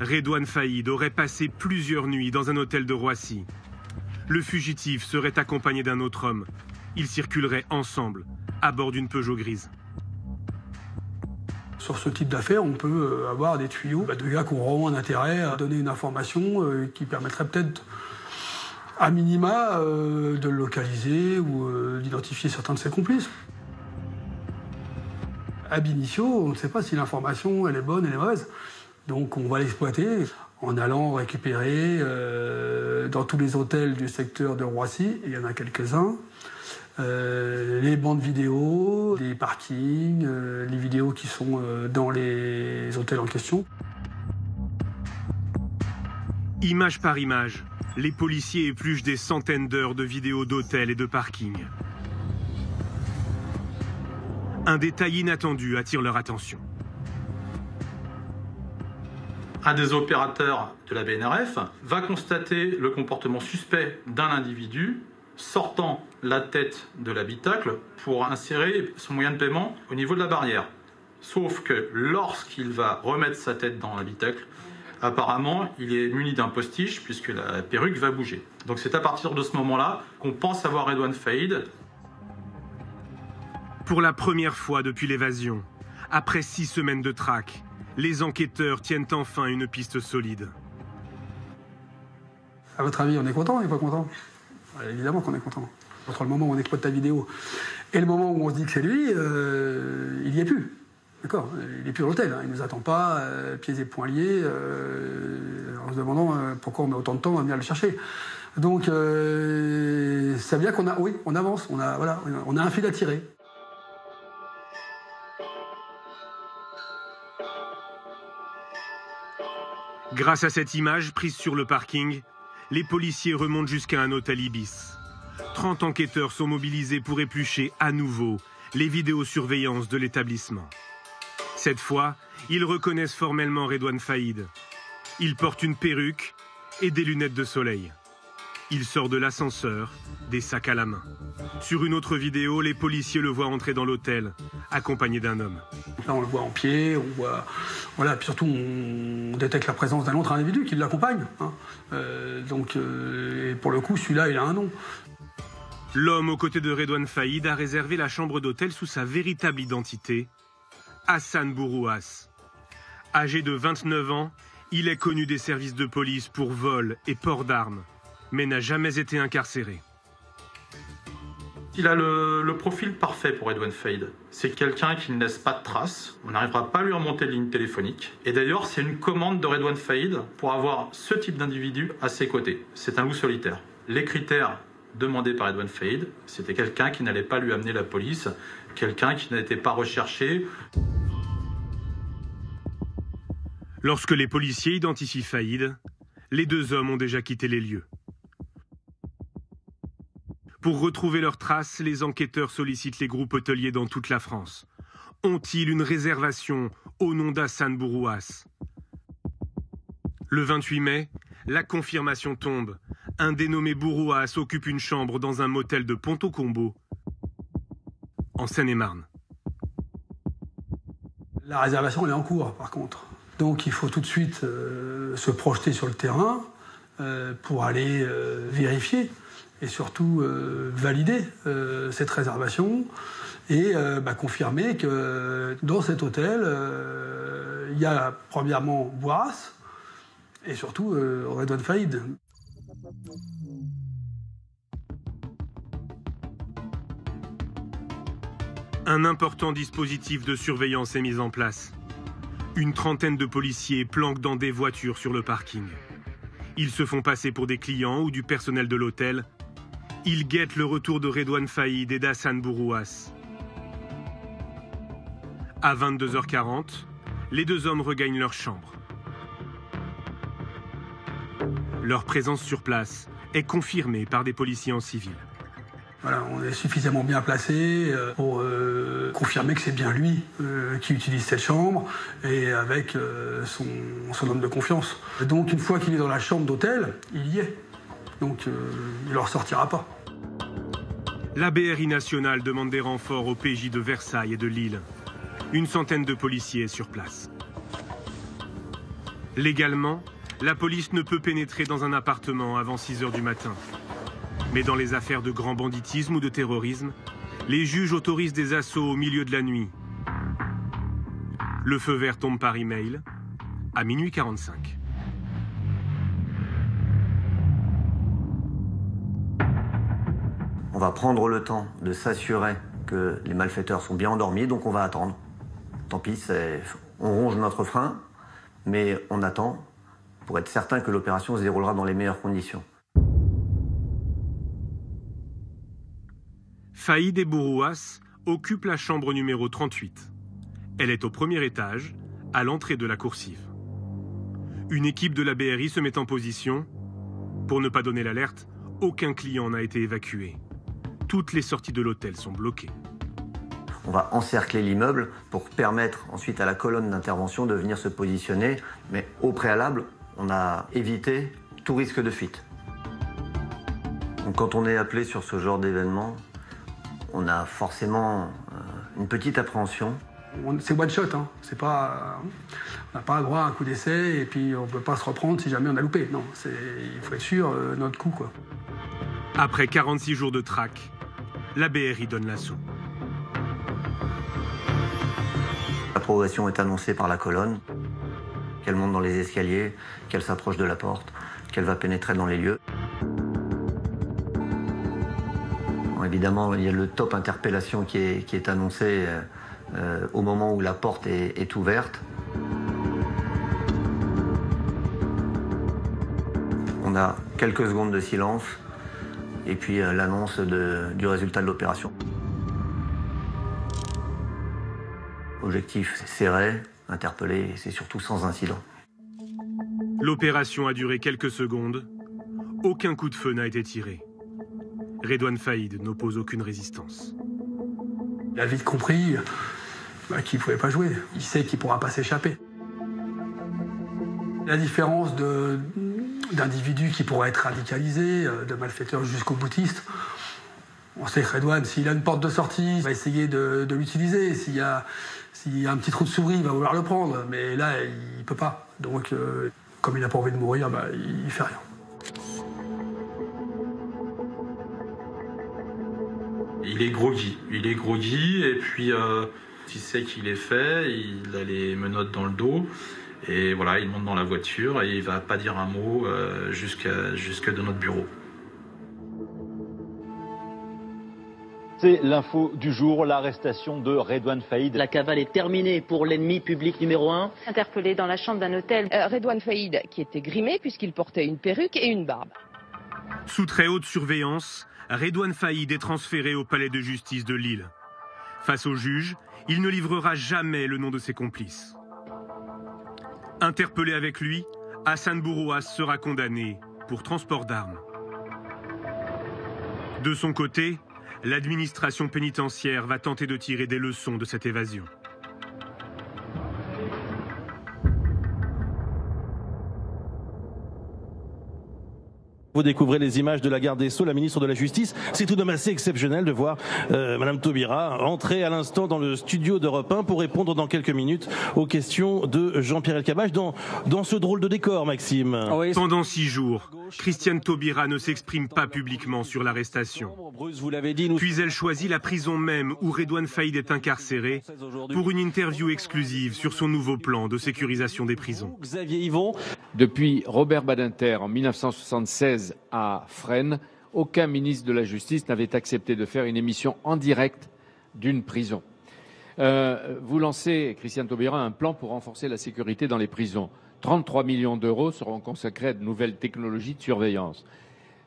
Redouane Faïd aurait passé plusieurs nuits dans un hôtel de Roissy. Le fugitif serait accompagné d'un autre homme. Ils circuleraient ensemble, à bord d'une Peugeot grise sur ce type d'affaires, on peut euh, avoir des tuyaux bah, de gars qui ont vraiment un intérêt à donner une information euh, qui permettrait peut-être, à minima, euh, de le localiser ou d'identifier certains de ses complices. Ab on ne sait pas si l'information elle est bonne, elle est mauvaise. Donc on va l'exploiter en allant récupérer dans tous les hôtels du secteur de Roissy, il y en a quelques-uns, euh, les bandes vidéo, les parkings, euh, les vidéos qui sont euh, dans les hôtels en question. Image par image, les policiers épluchent des centaines d'heures de vidéos d'hôtels et de parkings. Un détail inattendu attire leur attention. Un des opérateurs de la BNRF va constater le comportement suspect d'un individu sortant la tête de l'habitacle pour insérer son moyen de paiement au niveau de la barrière. Sauf que lorsqu'il va remettre sa tête dans l'habitacle, apparemment, il est muni d'un postiche puisque la perruque va bouger. Donc c'est à partir de ce moment-là qu'on pense avoir Redouane Faïd. Pour la première fois depuis l'évasion, après six semaines de traque, les enquêteurs tiennent enfin une piste solide. À votre avis, on est content ou on n'est pas content? Évidemment qu'on est content. Entre le moment où on exploite ta vidéo et le moment où on se dit que c'est lui, euh, il n'y est plus. D'accord Il n'est plus à l'hôtel, hein. il ne nous attend pas, euh, pieds et poings liés, euh, en se demandant pourquoi on met autant de temps à venir le chercher. Donc, ça veut dire qu'on a, oui, on avance, on a, voilà, on a un fil à tirer. Grâce à cette image prise sur le parking, les policiers remontent jusqu'à un hôtel Ibis. 30 enquêteurs sont mobilisés pour éplucher à nouveau les vidéosurveillances de l'établissement. Cette fois, ils reconnaissent formellement Redouane Faïd. Il porte une perruque et des lunettes de soleil. Il sort de l'ascenseur, des sacs à la main. Sur une autre vidéo, les policiers le voient entrer dans l'hôtel, accompagné d'un homme. Là, on le voit en pied, on voit. Voilà, puis surtout, on détecte la présence d'un autre individu qui l'accompagne. hein. Euh, donc, euh, pour le coup, celui-là, il a un nom. L'homme aux côtés de Redouane Faïd a réservé la chambre d'hôtel sous sa véritable identité, Hassan Bourouas. Âgé de 29 ans, il est connu des services de police pour vol et port d'armes, mais n'a jamais été incarcéré. Il a le, le profil parfait pour Edwin Fade. C'est quelqu'un qui ne laisse pas de traces. On n'arrivera pas à lui remonter de ligne téléphonique. Et d'ailleurs, c'est une commande de Redouane Faïd pour avoir ce type d'individu à ses côtés. C'est un loup solitaire. Les critères demandés par Edwin Faïd, c'était quelqu'un qui n'allait pas lui amener la police, quelqu'un qui n'était pas recherché. Lorsque les policiers identifient Faïd, les deux hommes ont déjà quitté les lieux. Pour retrouver leurs traces, les enquêteurs sollicitent les groupes hôteliers dans toute la France. Ont-ils une réservation au nom d'Hassan Bourouas? Le 28 mai, la confirmation tombe. Un dénommé Bourouas occupe une chambre dans un motel de Ponto-Combo, en Seine-et-Marne. La réservation, est en cours, par contre. Donc, il faut tout de suite euh, se projeter sur le terrain euh, pour aller euh, vérifier et surtout euh, valider euh, cette réservation et euh, bah, confirmer que dans cet hôtel, il y a premièrement Boiras et surtout Redouane Faïd. Un important dispositif de surveillance est mis en place. Une trentaine de policiers planquent dans des voitures sur le parking. Ils se font passer pour des clients ou du personnel de l'hôtel. Ils guettent le retour de Redouane Faïd et d'Hassan Bourouas. À 22h40, les deux hommes regagnent leur chambre. Leur présence sur place est confirmée par des policiers en civil. Voilà, on est suffisamment bien placé euh, pour euh, confirmer que c'est bien lui euh, qui utilise cette chambre et avec son homme de confiance. Donc une fois qu'il est dans la chambre d'hôtel, il y est. Donc euh, il ne leur sortira pas. La BRI nationale demande des renforts au PJ de Versailles et de Lille. Une centaine de policiers est sur place. Légalement, la police ne peut pénétrer dans un appartement avant 6 heures du matin. Mais dans les affaires de grand banditisme ou de terrorisme, les juges autorisent des assauts au milieu de la nuit. Le feu vert tombe par email à minuit 45. On va prendre le temps de s'assurer que les malfaiteurs sont bien endormis, donc on va attendre. Tant pis, on ronge notre frein, mais on attend pour être certain que l'opération se déroulera dans les meilleures conditions. Faïd et Bourouas occupent la chambre numéro 38. Elle est au premier étage, à l'entrée de la coursive. Une équipe de la BRI se met en position. Pour ne pas donner l'alerte, aucun client n'a été évacué. Toutes les sorties de l'hôtel sont bloquées. On va encercler l'immeuble pour permettre ensuite à la colonne d'intervention de venir se positionner, mais au préalable, on a évité tout risque de fuite. Donc quand on est appelé sur ce genre d'événement, on a forcément euh, une petite appréhension. C'est one shot, hein. c'est pas, on n'a pas droit à un coup d'essai et puis on ne peut pas se reprendre si jamais on a loupé. Non, il faut être sûr euh, notre coup. Quoi. Après 46 jours de traque, la BRI donne l'assaut. La progression est annoncée par la colonne, qu'elle monte dans les escaliers, qu'elle s'approche de la porte, qu'elle va pénétrer dans les lieux. Évidemment, il y a le top interpellation qui est, qui annoncé euh, au moment où la porte est ouverte. On a quelques secondes de silence et puis euh, l'annonce du résultat de l'opération. Objectif serré, interpellé, et c'est surtout sans incident. L'opération a duré quelques secondes. Aucun coup de feu n'a été tiré. Redouane Faïd n'oppose aucune résistance. Il a vite compris bah, qu'il ne pouvait pas jouer. Il sait qu'il ne pourra pas s'échapper. La différence de- d'individus qui pourraient être radicalisés, euh, de malfaiteurs jusqu'au boutiste, on sait que Redouane, s'il a une porte de sortie, il va essayer de, l'utiliser. S'il y, a, un petit trou de souris, il va vouloir le prendre. Mais là, il ne peut pas. Donc, euh, comme il n'a pas envie de mourir, bah, il ne fait rien. Il est groggy. Il est groggy et puis euh, il sait qu'il est fait, il a les menottes dans le dos. Et voilà, il monte dans la voiture et il va pas dire un mot euh, jusqu'à jusque de notre bureau. C'est l'info du jour, l'arrestation de Redouane Faïd. La cavale est terminée pour l'ennemi public numéro un. Interpellé dans la chambre d'un hôtel, euh, Redouane Faïd, qui était grimé puisqu'il portait une perruque et une barbe. Sous très haute surveillance, Redouane Faïd est transféré au palais de justice de Lille. Face au juge, il ne livrera jamais le nom de ses complices. Interpellé avec lui, Hassan Bourouas sera condamné pour transport d'armes. De son côté, l'administration pénitentiaire va tenter de tirer des leçons de cette évasion. Vous découvrez les images de la garde des Sceaux, la ministre de la Justice. C'est tout de même assez exceptionnel de voir euh, Madame Taubira entrer à l'instant dans le studio d'Europe 1 pour répondre dans quelques minutes aux questions de Jean-Pierre Elkabbach dans, dans ce drôle de décor, Maxime. Pendant six jours, Christiane Taubira ne s'exprime pas publiquement sur l'arrestation. Puis elle choisit la prison même où Redouane Faïd est incarcéré pour une interview exclusive sur son nouveau plan de sécurisation des prisons. Xavier Yvon. Depuis Robert Badinter en 1976 à Fresnes, aucun ministre de la Justice n'avait accepté de faire une émission en direct d'une prison. Euh, vous lancez, Christiane Taubira, un plan pour renforcer la sécurité dans les prisons. 33 millions d'euros seront consacrés à de nouvelles technologies de surveillance.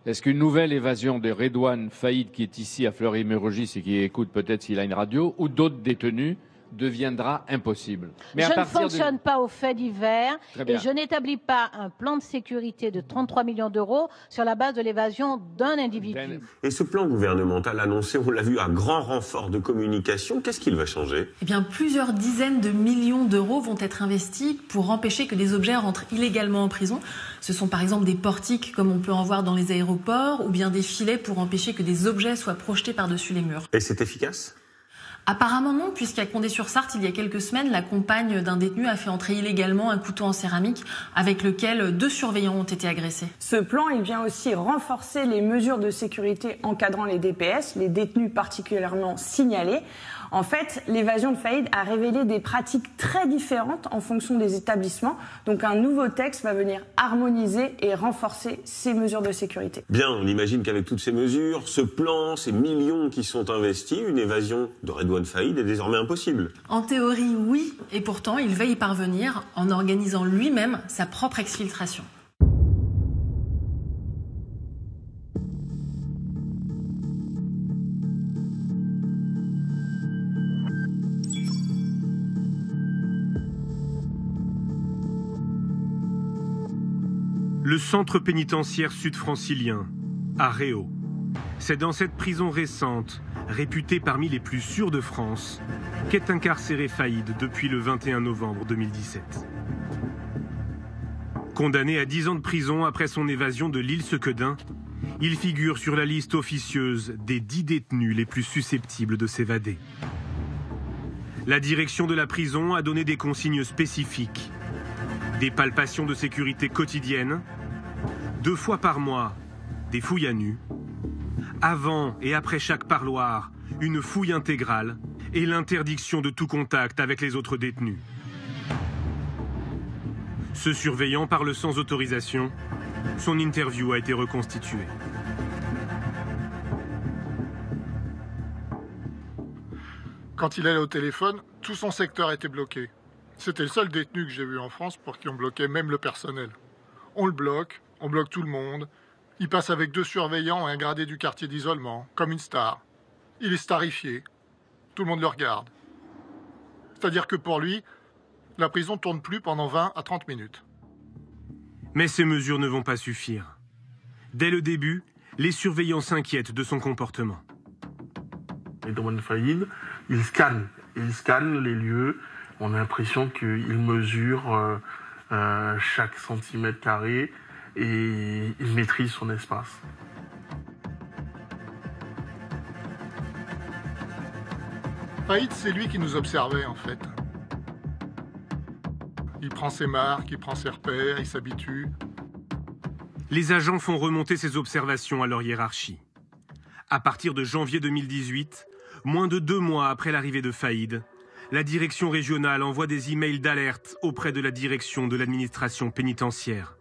Est-ce qu'une nouvelle évasion de Redouane Faïd, qui est ici à Fleury-Mérogis et qui écoute peut-être s'il a une radio, ou d'autres détenus, deviendra impossible je à ne de- fonctionne pas aux faits divers et je n'établis pas un plan de sécurité de 33 millions d'euros sur la base de l'évasion d'un individu. Et ce plan gouvernemental annoncé, on l'a vu, à grand renfort de communication, qu'est-ce qu'il va changer? Eh bien, plusieurs dizaines de millions d'euros vont être investis pour empêcher que des objets rentrent illégalement en prison. Ce sont par exemple des portiques, comme on peut en voir dans les aéroports, ou bien des filets pour empêcher que des objets soient projetés par-dessus les murs. Et c'est efficace? Apparemment non, puisqu'à Condé-sur-Sarthe, il y a quelques semaines, la compagne d'un détenu a fait entrer illégalement un couteau en céramique avec lequel deux surveillants ont été agressés. Ce plan, il vient aussi renforcer les mesures de sécurité encadrant les DPS, les détenus particulièrement signalés. En fait, l'évasion de Faïd a révélé des pratiques très différentes en fonction des établissements. Donc un nouveau texte va venir harmoniser et renforcer ces mesures de sécurité. Bien, on imagine qu'avec toutes ces mesures, ce plan, ces millions qui sont investis, une évasion de Redouane Faïd est désormais impossible. En théorie, oui, et pourtant, il va y parvenir en organisant lui-même sa propre exfiltration. Le centre pénitentiaire sud-francilien, à Réau. C'est dans cette prison récente, réputée parmi les plus sûres de France, qu'est incarcéré Faïd depuis le 21 novembre 2017. Condamné à 10 ans de prison après son évasion de l'île Sequedin, Il figure sur la liste officieuse des dix détenus les plus susceptibles de s'évader. La direction de la prison a donné des consignes spécifiques. Des palpations de sécurité quotidiennes, deux fois par mois, des fouilles à nu, avant et après chaque parloir, une fouille intégrale et l'interdiction de tout contact avec les autres détenus. Ce surveillant parle sans autorisation. Son interview a été reconstituée. Quand il allait au téléphone, tout son secteur était bloqué. C'était le seul détenu que j'ai vu en France pour qui on bloquait même le personnel. On le bloque, on bloque tout le monde. Il passe avec deux surveillants et un gradé du quartier d'isolement, comme une star. Il est starifié. Tout le monde le regarde. C'est-à-dire que pour lui, la prison tourne plus pendant 20 à 30 minutes. Mais ces mesures ne vont pas suffire. Dès le début, les surveillants s'inquiètent de son comportement. Edouard Faïd, il scanne. Il scanne les lieux. On a l'impression qu'il mesure euh, euh, chaque centimètre carré et il maîtrise son espace. Faïd, c'est lui qui nous observait en fait. Il prend ses marques, il prend ses repères, il s'habitue. Les agents font remonter ces observations à leur hiérarchie. À partir de janvier 2018, moins de deux mois après l'arrivée de Faïd, la direction régionale envoie des emails d'alerte auprès de la direction de l'administration pénitentiaire.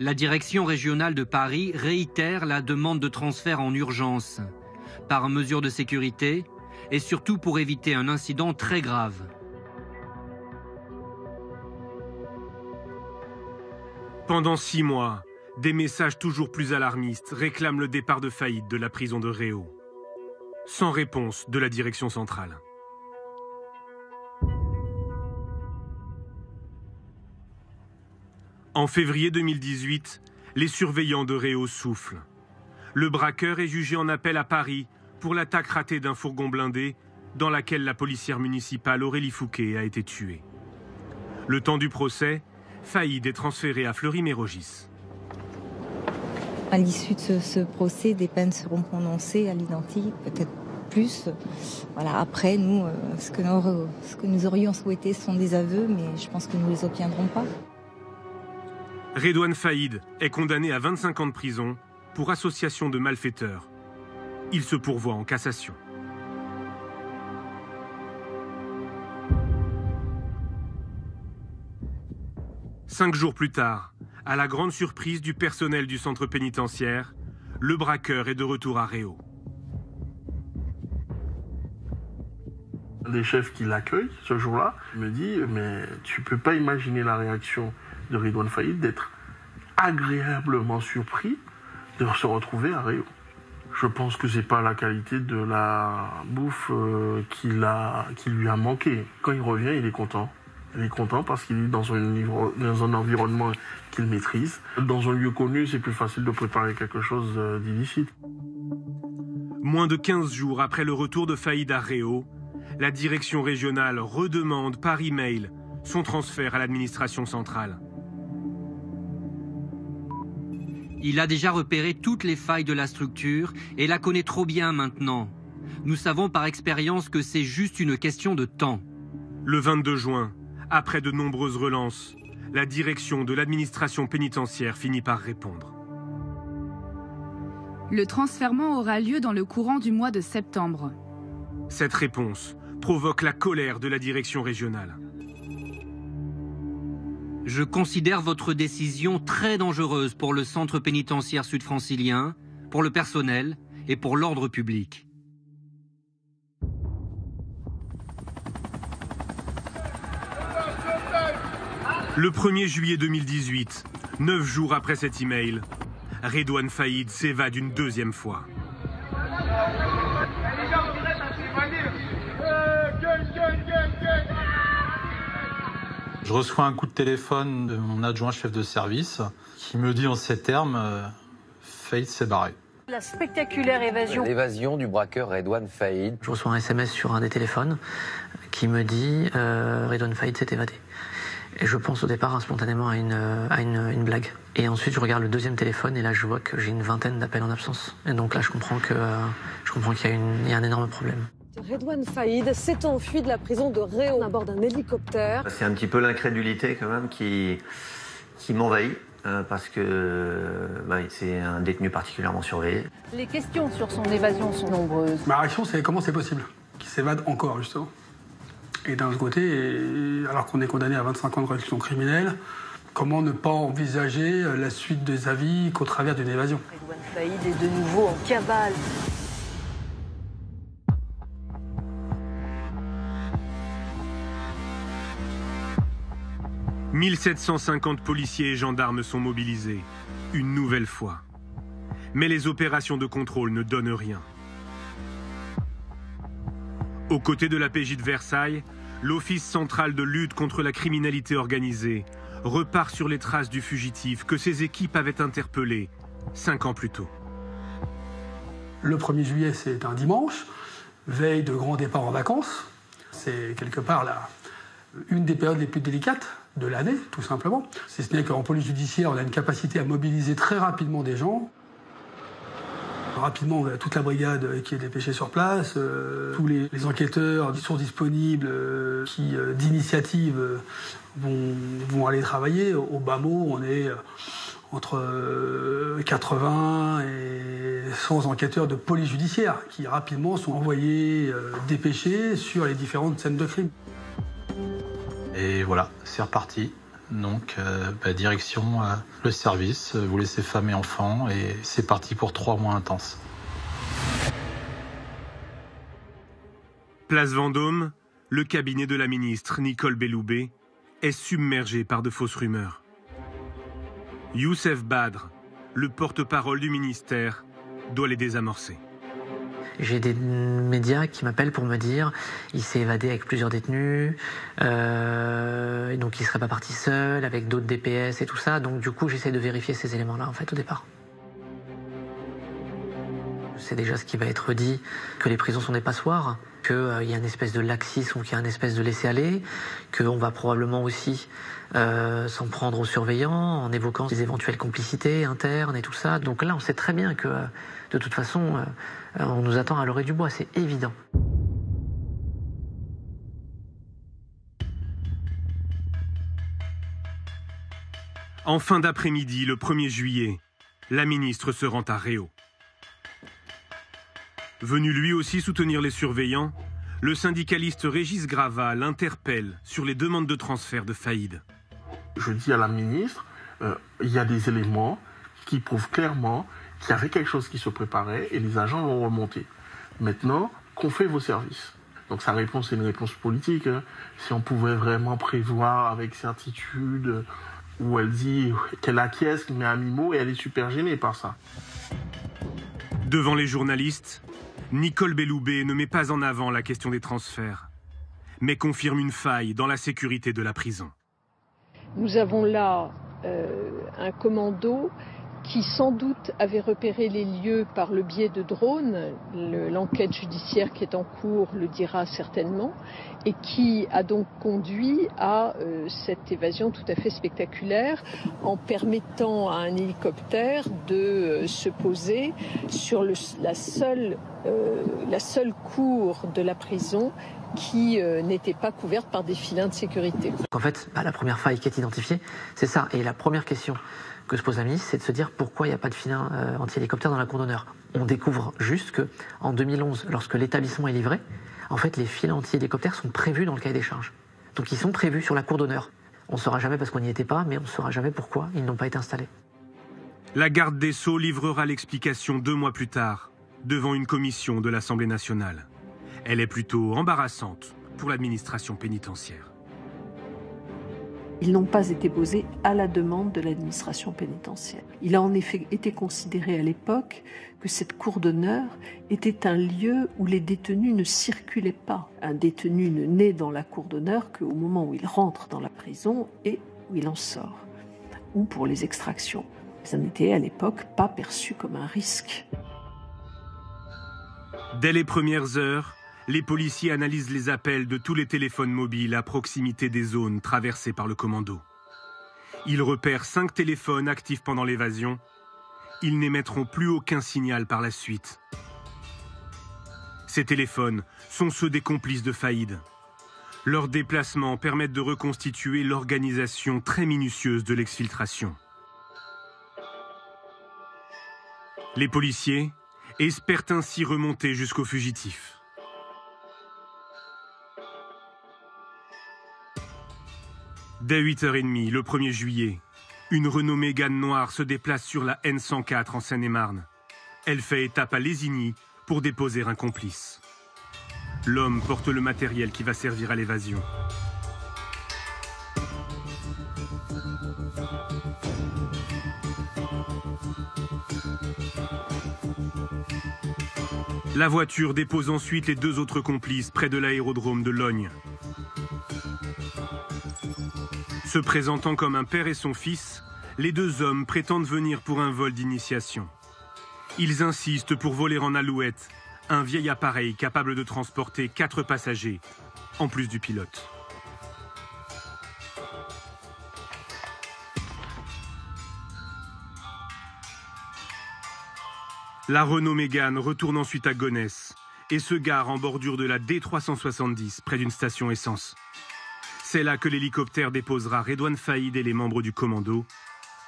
La direction régionale de Paris réitère la demande de transfert en urgence, par mesure de sécurité et surtout pour éviter un incident très grave. Pendant six mois, des messages toujours plus alarmistes réclament le départ de faillite de la prison de Réau. Sans réponse de la direction centrale. En février 2018, les surveillants de Réau soufflent. Le braqueur est jugé en appel à Paris pour l'attaque ratée d'un fourgon blindé dans laquelle la policière municipale Aurélie Fouquet a été tuée. Le temps du procès, Faïd est transféré à Fleury-Mérogis. À l'issue de ce, procès, des peines seront prononcées à l'identique, peut-être plus. Voilà. Après, nous, ce que nous, ce que nous aurions souhaité sont des aveux, mais je pense que nous ne les obtiendrons pas. Redouane Faïd est condamné à 25 ans de prison pour association de malfaiteurs. Il se pourvoit en cassation. Cinq jours plus tard, à la grande surprise du personnel du centre pénitentiaire, le braqueur est de retour à Réau. Des chefs qui l'accueille ce jour-là me dit Mais tu peux pas imaginer la réaction de Ridouane Faïd d'être agréablement surpris de se retrouver à Réau. Je pense que c'est pas la qualité de la bouffe euh, qu'il a, qui lui a manqué. Quand il revient, il est content. Il est content parce qu'il est dans un, environnement qu'il maîtrise. Dans un lieu connu, c'est plus facile de préparer quelque chose d'illicite. Moins de 15 jours après le retour de Faïd à Réau, la direction régionale redemande par email son transfert à l'administration centrale. Il a déjà repéré toutes les failles de la structure et la connaît trop bien maintenant. Nous savons par expérience que c'est juste une question de temps. Le 22 juin, après de nombreuses relances, la direction de l'administration pénitentiaire finit par répondre. Le transfèrement aura lieu dans le courant du mois de septembre. Cette réponse provoque la colère de la direction régionale. Je considère votre décision très dangereuse pour le centre pénitentiaire sud-francilien, pour le personnel et pour l'ordre public. Le 1er juillet 2018, neuf jours après cet email, Redouane Faïd s'évade une deuxième fois. Je reçois un coup de téléphone de mon adjoint chef de service qui me dit en ces termes euh, Faïd s'est barré. La spectaculaire évasion. L'évasion du braqueur Redouane Faïd. Je reçois un SMS sur un des téléphones qui me dit euh, Redouane Faïd s'est évadé. Et je pense au départ spontanément à une, à une, blague. Et ensuite, je regarde le deuxième téléphone et là, je vois que j'ai une vingtaine d'appels en absence. Et donc là, je comprends que je comprends qu'il y, a un énorme problème. Redouane Faïd s'est enfui de la prison de Réau à bord d'un hélicoptère. C'est un petit peu l'incrédulité quand même qui, qui m'envahit. Euh, parce que bah, c'est un détenu particulièrement surveillé. Les questions sur son évasion sont nombreuses. Ma réaction, c'est comment c'est possible qu'il s'évade encore, justement? Et d'un autre côté, alors qu'on est condamné à 25 ans de réclusion criminelle, comment ne pas envisager la suite des avis qu'au travers d'une évasion? Redouane Faïd est de nouveau en cavale. 1750 policiers et gendarmes sont mobilisés, une nouvelle fois. Mais les opérations de contrôle ne donnent rien. Aux côtés de la PJ de Versailles, l'Office central de lutte contre la criminalité organisée repart sur les traces du fugitif que ses équipes avaient interpellé cinq ans plus tôt. Le 1er juillet, c'est un dimanche, veille de grand départ en vacances. C'est quelque part là, une des périodes les plus délicates de l'année, tout simplement. Si ce n'est qu'en police judiciaire, on a une capacité à mobiliser très rapidement des gens. Rapidement, on a toute la brigade qui est dépêchée sur place, euh, tous les, enquêteurs qui sont disponibles, euh, qui euh, d'initiative vont, aller travailler. Au bas mot, on est entre 80 et 100 enquêteurs de police judiciaire qui rapidement sont envoyés, dépêchés sur les différentes scènes de crime. Et voilà, c'est reparti. Donc, euh, bah, direction euh, le service, vous laissez femme et enfants, et c'est parti pour trois mois intenses. Place Vendôme, le cabinet de la ministre Nicole Belloubet est submergé par de fausses rumeurs. Youssef Badr, le porte-parole du ministère, doit les désamorcer. J'ai des médias qui m'appellent pour me dire il s'est évadé avec plusieurs détenus, euh, donc il serait pas parti seul avec d'autres DPS et tout ça. Donc du coup, j'essaie de vérifier ces éléments-là en fait au départ. C'est déjà ce qui va être dit que les prisons sont des passoires, qu'il euh, y a une espèce de laxisme qu'il y a une espèce de laisser-aller, qu'on va probablement aussi euh, s'en prendre aux surveillants en évoquant des éventuelles complicités internes et tout ça. Donc là, on sait très bien que de toute façon, euh, on nous attend à l'orée du bois, c'est évident. En fin d'après-midi, le 1er juillet, la ministre se rend à Réau. Venu lui aussi soutenir les surveillants, le syndicaliste Régis Grava l'interpelle sur les demandes de transfert de Faïd. Je dis à la ministre, euh, il y a des éléments qui prouvent clairement qu'il y avait quelque chose qui se préparait et les agents vont remonter. Maintenant, qu'ont fait vos services Donc sa réponse est une réponse politique. Hein. Si on pouvait vraiment prévoir avec certitude, où elle dit qu'elle acquiesce, mais à mi-mot, et elle est super gênée par ça. Devant les journalistes, Nicole Belloubet ne met pas en avant la question des transferts, mais confirme une faille dans la sécurité de la prison. Nous avons là euh, un commando qui sans doute avait repéré les lieux par le biais de drones, l'enquête judiciaire qui est en cours le dira certainement, et qui a donc conduit à euh, cette évasion tout à fait spectaculaire en permettant à un hélicoptère de euh, se poser sur la, seule, euh, la seule cour de la prison qui n'était pas couverte par des filins de sécurité. En fait, bah, la première faille qui est identifiée, c'est ça. Et la première question que se pose la ministre, c'est de se dire pourquoi il n'y a pas de filin euh, anti-hélicoptère dans la cour d'honneur. On découvre juste que en 2011, lorsque l'établissement est livré, en fait, les filins anti-hélicoptères sont prévus dans le cahier des charges. Donc ils sont prévus sur la cour d'honneur. On ne saura jamais parce qu'on n'y était pas, mais on ne saura jamais pourquoi ils n'ont pas été installés. La garde des Sceaux livrera l'explication deux mois plus tard, devant une commission de l'Assemblée nationale. Elle est plutôt embarrassante pour l'administration pénitentiaire. Ils n'ont pas été posés à la demande de l'administration pénitentiaire. Il a en effet été considéré à l'époque que cette cour d'honneur était un lieu où les détenus ne circulaient pas. Un détenu ne naît dans la cour d'honneur qu'au moment où il rentre dans la prison et où il en sort, ou pour les extractions. Ça n'était à l'époque pas perçu comme un risque. Dès les premières heures, les policiers analysent les appels de tous les téléphones mobiles à proximité des zones traversées par le commando. Ils repèrent cinq téléphones actifs pendant l'évasion. Ils n'émettront plus aucun signal par la suite. Ces téléphones sont ceux des complices de Faïd. Leurs déplacements permettent de reconstituer l'organisation très minutieuse de l'exfiltration. Les policiers espèrent ainsi remonter jusqu'aux fugitifs. Dès 8h30, le 1er juillet, une Renault Mégane noire se déplace sur la N104 en Seine-et-Marne. Elle fait étape à Lésigny pour déposer un complice. L'homme porte le matériel qui va servir à l'évasion. La voiture dépose ensuite les deux autres complices près de l'aérodrome de Logne. Se présentant comme un père et son fils, les deux hommes prétendent venir pour un vol d'initiation. Ils insistent pour voler en alouette, un vieil appareil capable de transporter quatre passagers, en plus du pilote. La Renault Mégane retourne ensuite à Gonesse et se gare en bordure de la D370 près d'une station essence. C'est là que l'hélicoptère déposera Redouane Faïd et les membres du commando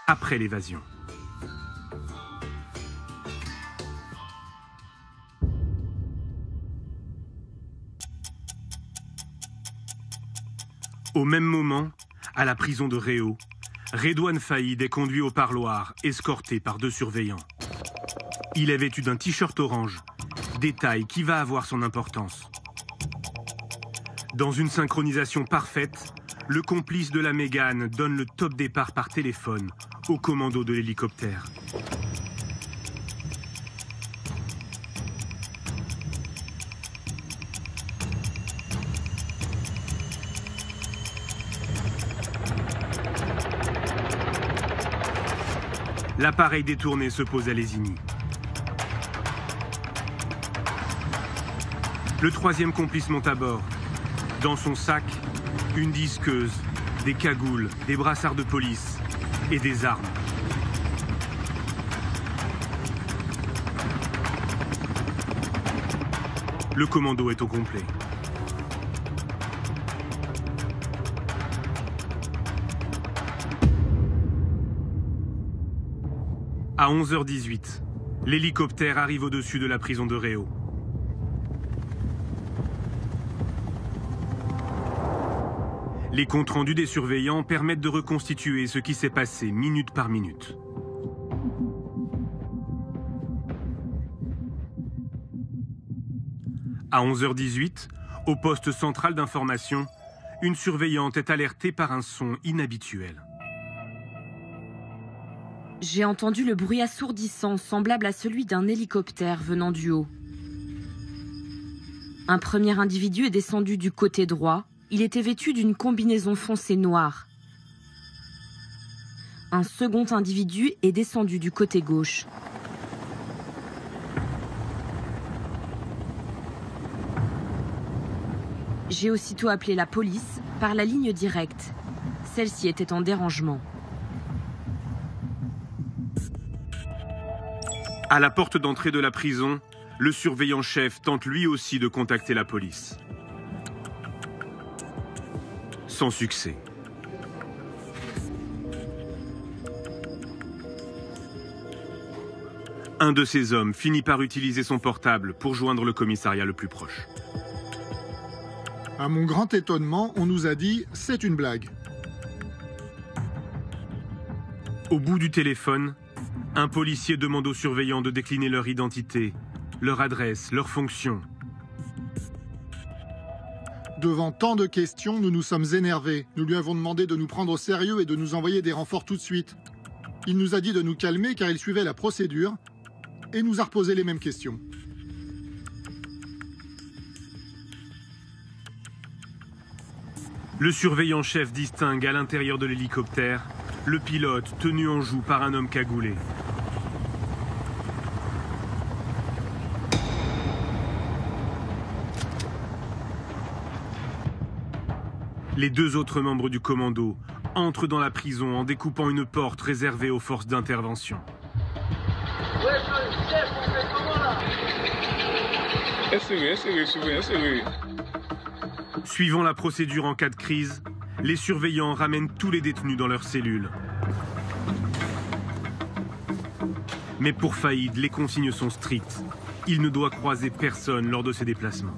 après l'évasion. Au même moment, à la prison de Réau, Redouane Faïd est conduit au parloir, escorté par deux surveillants. Il est vêtu d'un t-shirt orange, détail qui va avoir son importance. Dans une synchronisation parfaite, le complice de la Mégane donne le top départ par téléphone au commando de l'hélicoptère. L'appareil détourné se pose à Lésigny. Le troisième complice monte à bord. Dans son sac, une disqueuse, des cagoules, des brassards de police et des armes. Le commando est au complet. À 11h18, l'hélicoptère arrive au-dessus de la prison de Réau. Les comptes rendus des surveillants permettent de reconstituer ce qui s'est passé minute par minute. À 11h18, au poste central d'information, une surveillante est alertée par un son inhabituel. J'ai entendu le bruit assourdissant semblable à celui d'un hélicoptère venant du haut. Un premier individu est descendu du côté droit il était vêtu d'une combinaison foncée noire. Un second individu est descendu du côté gauche. J'ai aussitôt appelé la police par la ligne directe. Celle-ci était en dérangement. À la porte d'entrée de la prison, le surveillant chef tente lui aussi de contacter la police sans succès. Un de ces hommes finit par utiliser son portable pour joindre le commissariat le plus proche. À mon grand étonnement, on nous a dit c'est une blague. Au bout du téléphone, un policier demande aux surveillants de décliner leur identité, leur adresse, leur fonction, Devant tant de questions, nous nous sommes énervés. Nous lui avons demandé de nous prendre au sérieux et de nous envoyer des renforts tout de suite. Il nous a dit de nous calmer car il suivait la procédure et nous a reposé les mêmes questions. Le surveillant chef distingue à l'intérieur de l'hélicoptère le pilote tenu en joue par un homme cagoulé. Les deux autres membres du commando entrent dans la prison en découpant une porte réservée aux forces d'intervention. Suivant la procédure en cas de crise, les surveillants ramènent tous les détenus dans leurs cellules. Mais pour Faïd, les consignes sont strictes. Il ne doit croiser personne lors de ses déplacements.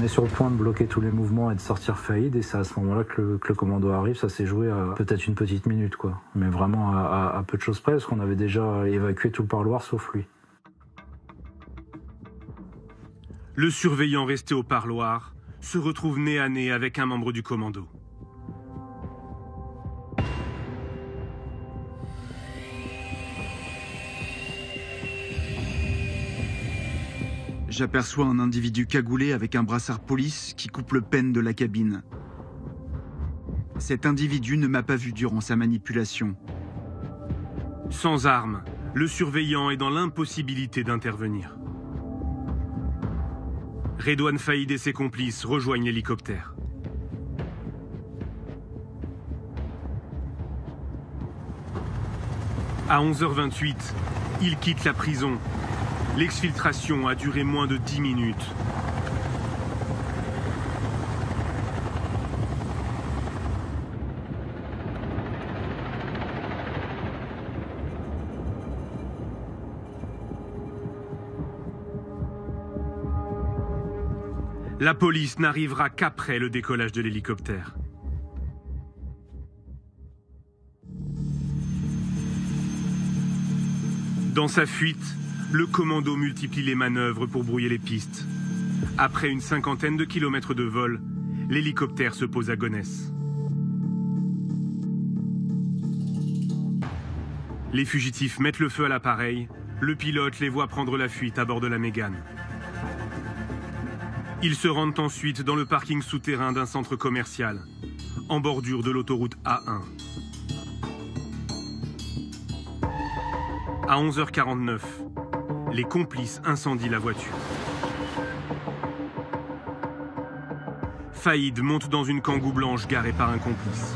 On est sur le point de bloquer tous les mouvements et de sortir Faïd, et c'est à ce moment-là que le, commando arrive. Ça s'est joué à peut-être une petite minute, quoi. Mais vraiment à, à- à peu de choses près, parce qu'on avait déjà évacué tout le parloir sauf lui. Le surveillant resté au parloir se retrouve nez à nez avec un membre du commando. J'aperçois un individu cagoulé avec un brassard police qui coupe le pen de la cabine. Cet individu ne m'a pas vu durant sa manipulation. Sans arme, le surveillant est dans l'impossibilité d'intervenir. Redouane Faïd et ses complices rejoignent l'hélicoptère. À 11h28, il quitte la prison. L'exfiltration a duré moins de 10 minutes. La police n'arrivera qu'après le décollage de l'hélicoptère. Dans sa fuite, le commando multiplie les manœuvres pour brouiller les pistes. Après une cinquantaine de kilomètres de vol, l'hélicoptère se pose à Gonesse. Les fugitifs mettent le feu à l'appareil. Le pilote les voit prendre la fuite à bord de la Mégane. Ils se rendent ensuite dans le parking souterrain d'un centre commercial, en bordure de l'autoroute A1. À 11h49, les complices incendient la voiture. Faïd monte dans une kangou blanche garée par un complice.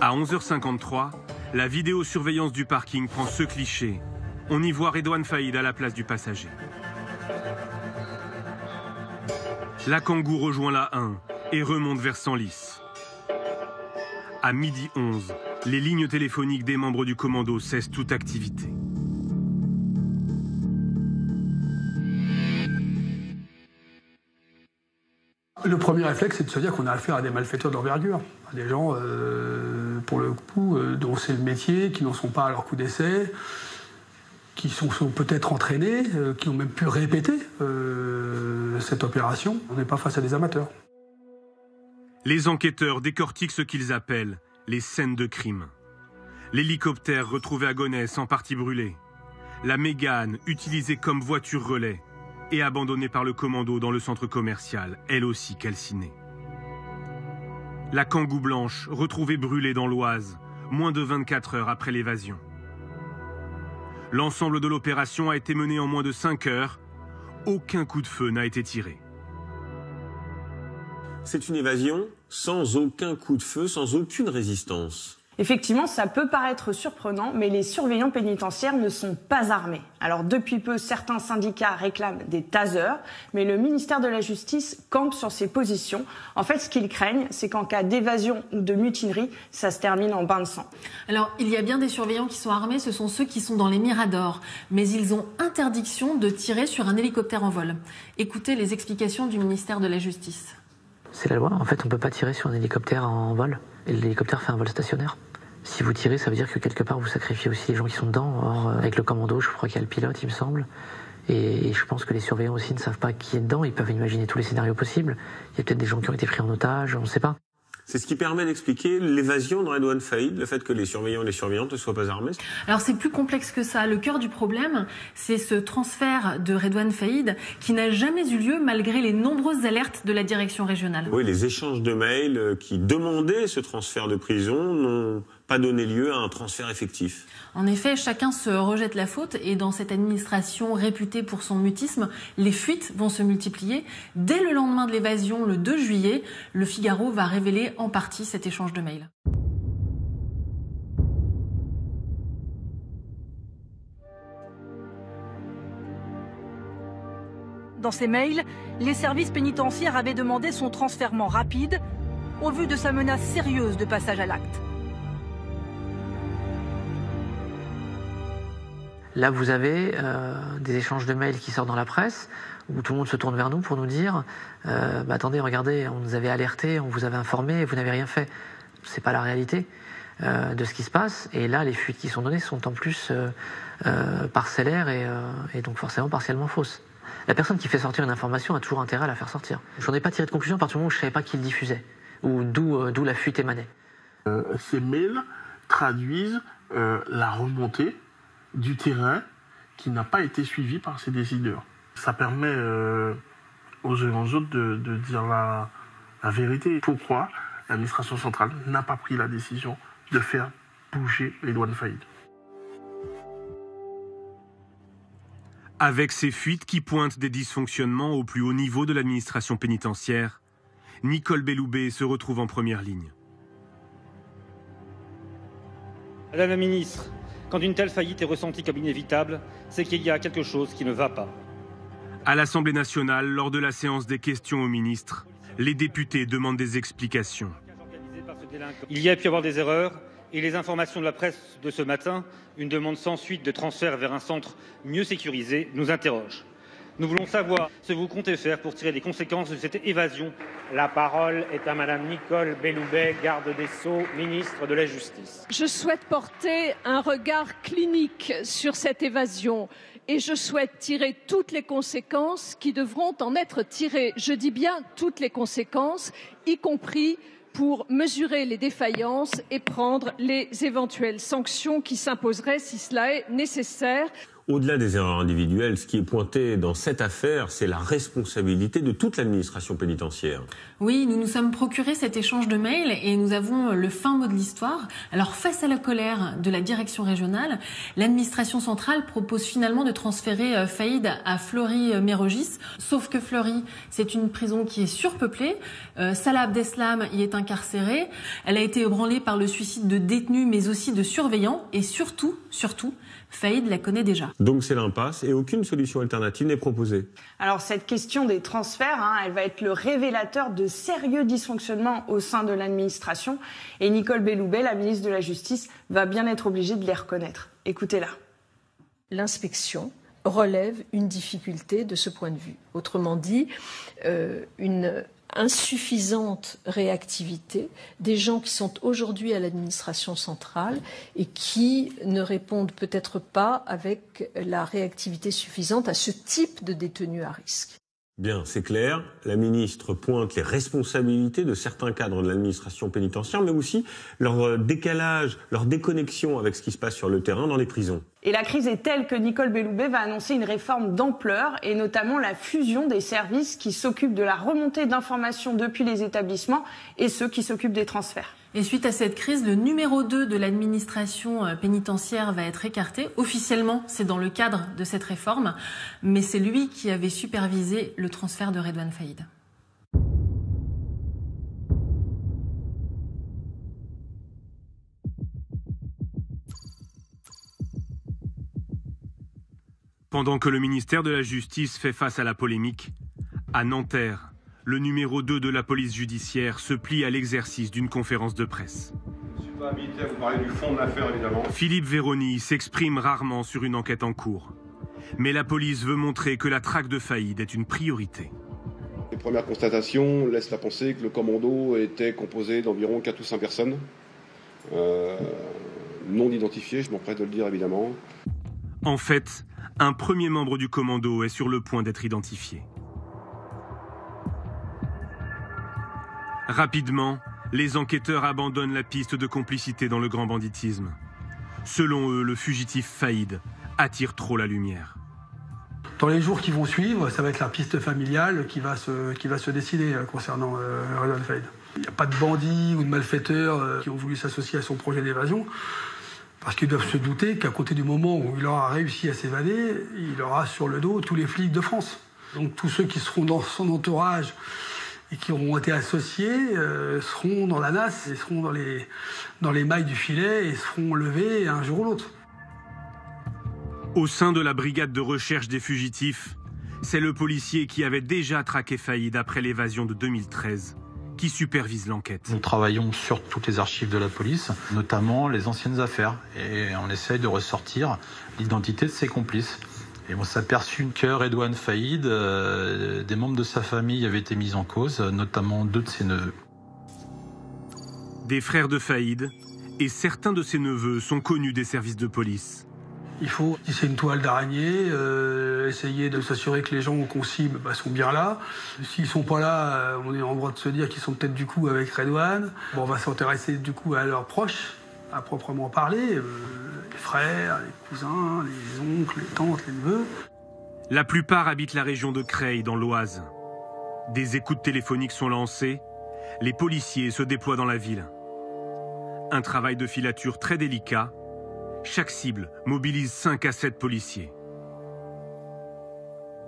À 11h53, la vidéosurveillance du parking prend ce cliché. On y voit Redouane Faïd à la place du passager. La Kangoo rejoint la 1 et remonte vers Senlis. À midi 11, les lignes téléphoniques des membres du commando cessent toute activité. Le premier réflexe, c'est de se dire qu'on a affaire à des malfaiteurs d'envergure, à des gens, euh, pour le coup, euh, dont c'est le métier, qui n'en sont pas à leur coup d'essai, qui sont, sont peut-être entraînés, euh, qui ont même pu répéter cette opération. On n'est pas face à des amateurs. Les enquêteurs décortiquent ce qu'ils appellent les scènes de crime. L'hélicoptère retrouvé à Gonesse en partie brûlé. La Mégane utilisée comme voiture relais et abandonnée par le commando dans le centre commercial, elle aussi calcinée. La Kangoo blanche retrouvée brûlée dans l'Oise, moins de 24 heures après l'évasion. L'ensemble de l'opération a été mené en moins de 5 heures. Aucun coup de feu n'a été tiré. C'est une évasion sans aucun coup de feu, sans aucune résistance. Effectivement, ça peut paraître surprenant, mais les surveillants pénitentiaires ne sont pas armés. Alors depuis peu, certains syndicats réclament des tasers, mais le ministère de la Justice campe sur ses positions. En fait, ce qu'ils craignent, c'est qu'en cas d'évasion ou de mutinerie, ça se termine en bain de sang. Alors, il y a bien des surveillants qui sont armés, ce sont ceux qui sont dans les miradors, mais ils ont interdiction de tirer sur un hélicoptère en vol. Écoutez les explications du ministère de la Justice. C'est la loi. En fait, on peut pas tirer sur un hélicoptère en vol. Et l'hélicoptère fait un vol stationnaire. Si vous tirez, ça veut dire que quelque part vous sacrifiez aussi les gens qui sont dedans. Or, euh, avec le commando, je crois qu'il y a le pilote, il me semble. Et, et je pense que les surveillants aussi ne savent pas qui est dedans. Ils peuvent imaginer tous les scénarios possibles. Il y a peut-être des gens qui ont été pris en otage, on ne sait pas. C'est ce qui permet d'expliquer l'évasion de Redouane Faïd, le fait que les surveillants et les surveillantes ne soient pas armés. Alors c'est plus complexe que ça. Le cœur du problème, c'est ce transfert de Redouane Faïd qui n'a jamais eu lieu malgré les nombreuses alertes de la direction régionale. Oui, les échanges de mails euh, qui demandaient ce transfert de prison n'ont pas donné lieu à un transfert effectif. En effet, chacun se rejette la faute et dans cette administration réputée pour son mutisme, les fuites vont se multiplier. Dès le lendemain de l'évasion, le 2 juillet, le Figaro va révéler en partie cet échange de mails. Dans ces mails, les services pénitentiaires avaient demandé son transfèrement rapide au vu de sa menace sérieuse de passage à l'acte. Là, vous avez euh, des échanges de mails qui sortent dans la presse, où tout le monde se tourne vers nous pour nous dire euh, bah, attendez, regardez, on nous avait alerté, on vous avait informé, et vous n'avez rien fait. C'est pas la réalité euh, de ce qui se passe. Et là, les fuites qui sont données sont en plus parcellaires et, donc forcément partiellement fausses. La personne qui fait sortir une information a toujours intérêt à la faire sortir. Je n'en ai pas tiré de conclusion à partir du moment où je ne savais pas qui le diffusait ou d'où la fuite émanait. ces mails traduisent la remontée du terrain qui n'a pas été suivi par ces décideurs. Ça permet euh, aux uns aux autres de, de dire la, la, vérité. Pourquoi l'administration centrale n'a pas pris la décision de faire bouger les douanes faillites? Avec ces fuites qui pointent des dysfonctionnements au plus haut niveau de l'administration pénitentiaire, Nicole Belloubet se retrouve en première ligne. Madame la ministre, quand une telle faillite est ressentie comme inévitable, c'est qu'il y a quelque chose qui ne va pas. À l'Assemblée nationale, lors de la séance des questions au ministre, les députés demandent des explications. Il y a pu y avoir des erreurs et les informations de la presse de ce matin, une demande sans suite de transfert vers un centre mieux sécurisé, nous interrogent. Nous voulons savoir ce que vous comptez faire pour tirer les conséquences de cette évasion. La parole est à Madame Nicole Belloubet, garde des Sceaux, ministre de la Justice. Je souhaite porter un regard clinique sur cette évasion et je souhaite tirer toutes les conséquences qui devront en être tirées. Je dis bien toutes les conséquences, y compris pour mesurer les défaillances et prendre les éventuelles sanctions qui s'imposeraient si cela est nécessaire. Au-delà des erreurs individuelles, ce qui est pointé dans cette affaire, c'est la responsabilité de toute l'administration pénitentiaire. Oui, nous nous sommes procuré cet échange de mails et nous avons le fin mot de l'histoire. Alors, face à la colère de la direction régionale, l'administration centrale propose finalement de transférer euh, Faïd à Fleury-Mérogis. Sauf que Fleury, c'est une prison qui est surpeuplée. Euh, Salah Abdeslam y est incarcérée. Elle a été ébranlée par le suicide de détenus, mais aussi de surveillants. Et surtout, surtout, Faïd la connaît déjà. Donc c'est l'impasse et aucune solution alternative n'est proposée. Alors cette question des transferts, hein, elle va être le révélateur de sérieux dysfonctionnements au sein de l'administration. Et Nicole Belloubet, la ministre de la Justice, va bien être obligée de les reconnaître. Écoutez-la. L'inspection relève une difficulté de ce point de vue. Autrement dit, euh, une insuffisante réactivité des gens qui sont aujourd'hui à l'administration centrale et qui ne répondent peut-être pas avec la réactivité suffisante à ce type de détenus à risque. Bien, c'est clair. La ministre pointe les responsabilités de certains cadres de l'administration pénitentiaire, mais aussi leur euh, décalage, leur déconnexion avec ce qui se passe sur le terrain dans les prisons. Et la crise est telle que Nicole Belloubet va annoncer une réforme d'ampleur et notamment la fusion des services qui s'occupent de la remontée d'informations depuis les établissements et ceux qui s'occupent des transferts. Et suite à cette crise, le numéro 2 de l'administration euh, pénitentiaire va être écarté. Officiellement, c'est dans le cadre de cette réforme, mais c'est lui qui avait supervisé le transfert de Redouane Faïd. Pendant que le ministère de la Justice fait face à la polémique, à Nanterre, le numéro 2 de la police judiciaire se plie à l'exercice d'une conférence de presse. Je ne suis pas habilité à vous parler du fond de l'affaire, évidemment. Philippe Véroni s'exprime rarement sur une enquête en cours. Mais la police veut montrer que la traque de faillite est une priorité. Les premières constatations laissent à penser que le commando était composé d'environ 4 ou 5 personnes. Euh, non identifiées, je m'empresse de le dire évidemment. En fait, un premier membre du commando est sur le point d'être identifié. Rapidement, les enquêteurs abandonnent la piste de complicité dans le grand banditisme. Selon eux, le fugitif Faïd attire trop la lumière. Dans les jours qui vont suivre, ça va être la piste familiale qui va se, qui va se décider euh, concernant euh, Redouane Faïd. Il n'y a pas de bandits ou de malfaiteurs euh, qui ont voulu s'associer à son projet d'évasion. Parce qu'ils doivent se douter qu'à côté du moment où il aura réussi à s'évader, il aura sur le dos tous les flics de France. Donc tous ceux qui seront dans son entourage et qui auront été associés euh, seront dans la nasse et seront dans les, dans les mailles du filet et seront levés un jour ou l'autre. Au sein de la brigade de recherche des fugitifs, c'est le policier qui avait déjà traqué Faïd après l'évasion de 2013 qui supervise l'enquête. Nous travaillons sur toutes les archives de la police, notamment les anciennes affaires, et on essaye de ressortir l'identité de ses complices. Et on s'est aperçu que Redouane Faïd, euh, des membres de sa famille avaient été mis en cause, notamment deux de ses neveux. Des frères de Faïd et certains de ses neveux sont connus des services de police. Il faut tisser une toile d'araignée, euh, essayer de s'assurer que les gens qu'on cible bah, sont bien là. S'ils sont pas là, euh, on est en droit de se dire qu'ils sont peut-être du coup avec Redouane. Bon, on va s'intéresser du coup à leurs proches, à proprement parler, euh, les frères, les cousins, les oncles, les tantes, les neveux. La plupart habitent la région de Creil, dans l'Oise. Des écoutes téléphoniques sont lancées, les policiers se déploient dans la ville. Un travail de filature très délicat chaque cible mobilise 5 à 7 policiers.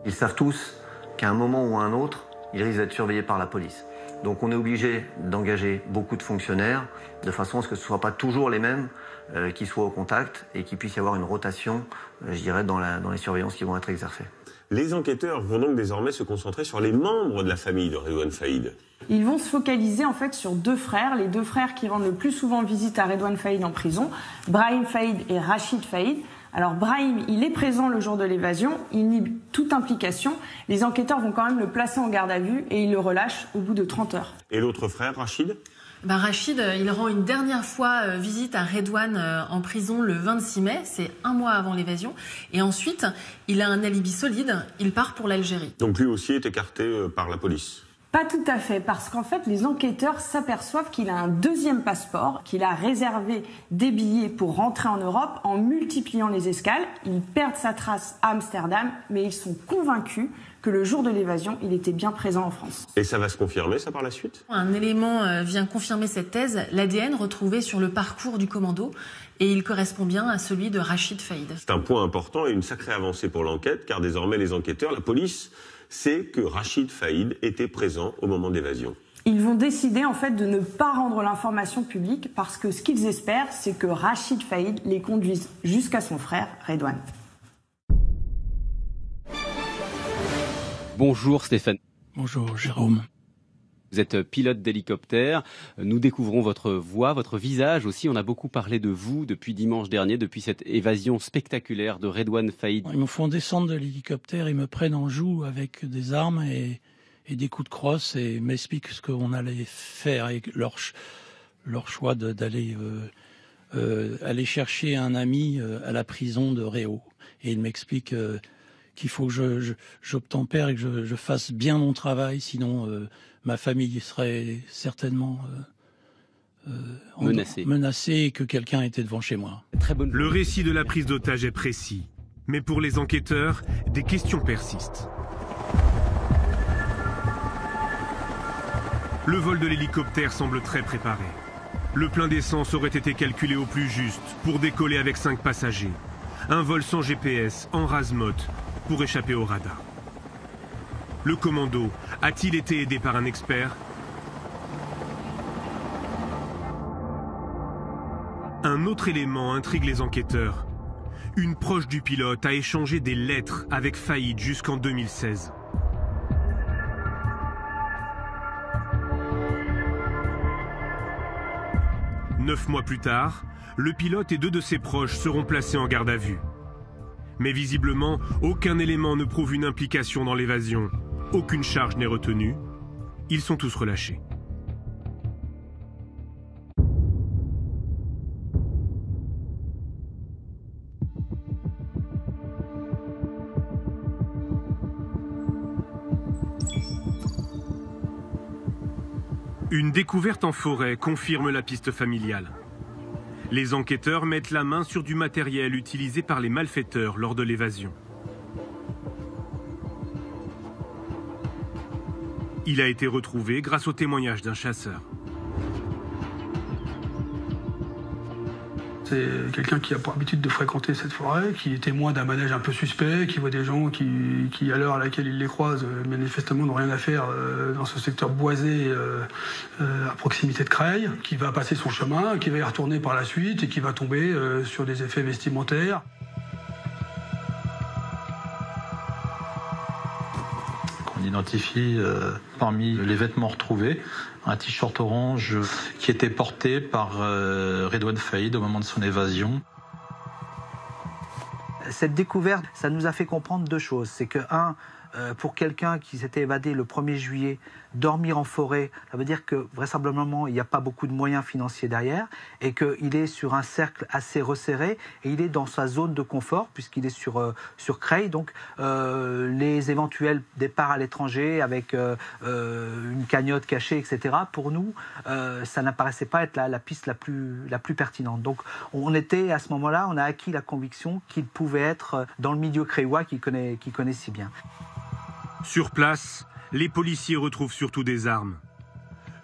Ils savent tous qu'à un moment ou à un autre, ils risquent d'être surveillés par la police. Donc on est obligé d'engager beaucoup de fonctionnaires de façon à ce que ce ne soient pas toujours les mêmes euh, qui soient au contact et qu'il puisse y avoir une rotation, euh, je dirais, dans, dans les surveillances qui vont être exercées. Les enquêteurs vont donc désormais se concentrer sur les membres de la famille de Redouane Faïd. Ils vont se focaliser en fait sur deux frères, les deux frères qui rendent le plus souvent visite à Redouane Faïd en prison, Brahim Faïd et Rachid Faïd. Alors Brahim, il est présent le jour de l'évasion, il nie toute implication. Les enquêteurs vont quand même le placer en garde à vue et ils le relâchent au bout de 30 heures. Et l'autre frère, Rachid? Ben Rachid, il rend une dernière fois euh, visite à Redouane euh, en prison le 26 mai, c'est un mois avant l'évasion. Et ensuite, il a un alibi solide, il part pour l'Algérie. Donc lui aussi est écarté euh, par la police pas tout à fait, parce qu'en fait, les enquêteurs s'aperçoivent qu'il a un deuxième passeport, qu'il a réservé des billets pour rentrer en Europe en multipliant les escales. Ils perdent sa trace à Amsterdam, mais ils sont convaincus que le jour de l'évasion, il était bien présent en France. Et ça va se confirmer, ça, par la suite? Un élément euh, vient confirmer cette thèse, l'ADN retrouvé sur le parcours du commando, et il correspond bien à celui de Rachid Faïd. C'est un point important et une sacrée avancée pour l'enquête, car désormais les enquêteurs, la police, c'est que Rachid Faïd était présent au moment d'évasion. Ils vont décider en fait de ne pas rendre l'information publique parce que ce qu'ils espèrent, c'est que Rachid Faïd les conduise jusqu'à son frère Redouane. Bonjour Stéphane. Bonjour Jérôme. Vous êtes pilote d'hélicoptère. Nous découvrons votre voix, votre visage aussi. On a beaucoup parlé de vous depuis dimanche dernier, depuis cette évasion spectaculaire de Redouane Faïd. Ils me font descendre de l'hélicoptère, ils me prennent en joue avec des armes et, des coups de crosse et m'expliquent ce qu'on allait faire et leur, choix d'aller euh, euh, chercher un ami euh, à la prison de Réau. Et ils m'expliquent qu'il faut que j'obtempère et que je, fasse bien mon travail, sinon ma famille serait certainement euh, euh, menacée. et que quelqu'un était devant chez moi. Très bonne Le récit de la prise d'otage est précis, mais pour les enquêteurs, des questions persistent. Le vol de l'hélicoptère semble très préparé. Le plein d'essence aurait été calculé au plus juste pour décoller avec 5 passagers. Un vol sans GPS, en rasemote, pour échapper au radar. Le commando a-t-il été aidé par un expert Un autre élément intrigue les enquêteurs. Une proche du pilote a échangé des lettres avec Faïd jusqu'en 2016. Neuf mois plus tard, le pilote et deux de ses proches seront placés en garde à vue. Mais visiblement, aucun élément ne prouve une implication dans l'évasion. Aucune charge n'est retenue. Ils sont tous relâchés. Une découverte en forêt confirme la piste familiale. Les enquêteurs mettent la main sur du matériel utilisé par les malfaiteurs lors de l'évasion. Il a été retrouvé grâce au témoignage d'un chasseur. C'est quelqu'un qui a pour habitude de fréquenter cette forêt, qui est témoin d'un manège un peu suspect, qui voit des gens qui, à l'heure à laquelle il les croise, euh, manifestement n'ont rien à faire euh, dans ce secteur boisé euh, à proximité de Creil, qui va passer son chemin, qui va y retourner par la suite et qui va tomber sur des effets vestimentaires. Identifie parmi les vêtements retrouvés un t-shirt orange qui était porté par euh, Redouane Faïd au moment de son évasion. Cette découverte, ça nous a fait comprendre deux choses. C'est que, un, euh, pour quelqu'un qui s'était évadé le 1er juillet, dormir en forêt, ça veut dire que vraisemblablement il n'y a pas beaucoup de moyens financiers derrière et qu'il est sur un cercle assez resserré et il est dans sa zone de confort puisqu'il est sur, euh, sur Creil. Donc euh, les éventuels départs à l'étranger avec une cagnotte cachée, etc., pour nous, ça n'apparaissait pas être la, la, piste la plus, la plus pertinente. Donc on était à ce moment-là, on a acquis la conviction qu'il pouvait être dans le milieu créois qu'il connaît, qu'il connaît si bien. Sur place, les policiers retrouvent surtout des armes.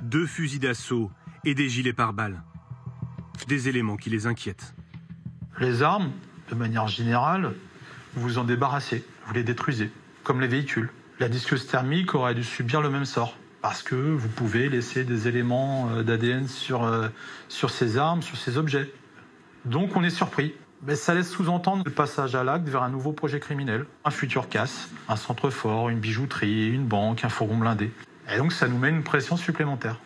Deux fusils d'assaut et des gilets pare-balles. Des éléments qui les inquiètent. Les armes, de manière générale, vous en débarrassez, vous les détruisez, comme les véhicules. La disqueuse thermique aurait dû subir le même sort, parce que vous pouvez laisser des éléments euh, d'ADN sur, euh, sur ces armes, sur ces objets. Donc on est surpris. Mais ça laisse sous-entendre le passage à l'acte vers un nouveau projet criminel, un futur casse, un centre fort, une bijouterie, une banque, un fourgon blindé. Et donc ça nous met une pression supplémentaire.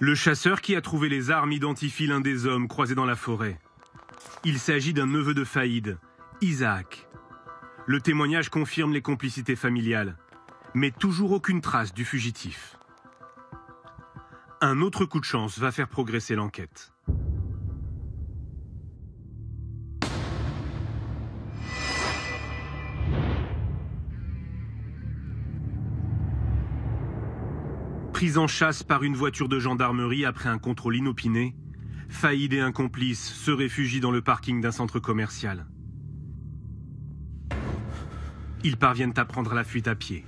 Le chasseur qui a trouvé les armes identifie l'un des hommes croisés dans la forêt. Il s'agit d'un neveu de Faïd, Isaac. Le témoignage confirme les complicités familiales, mais toujours aucune trace du fugitif. Un autre coup de chance va faire progresser l'enquête. Pris en chasse par une voiture de gendarmerie après un contrôle inopiné, Faïd et un complice se réfugient dans le parking d'un centre commercial. Ils parviennent à prendre la fuite à pied.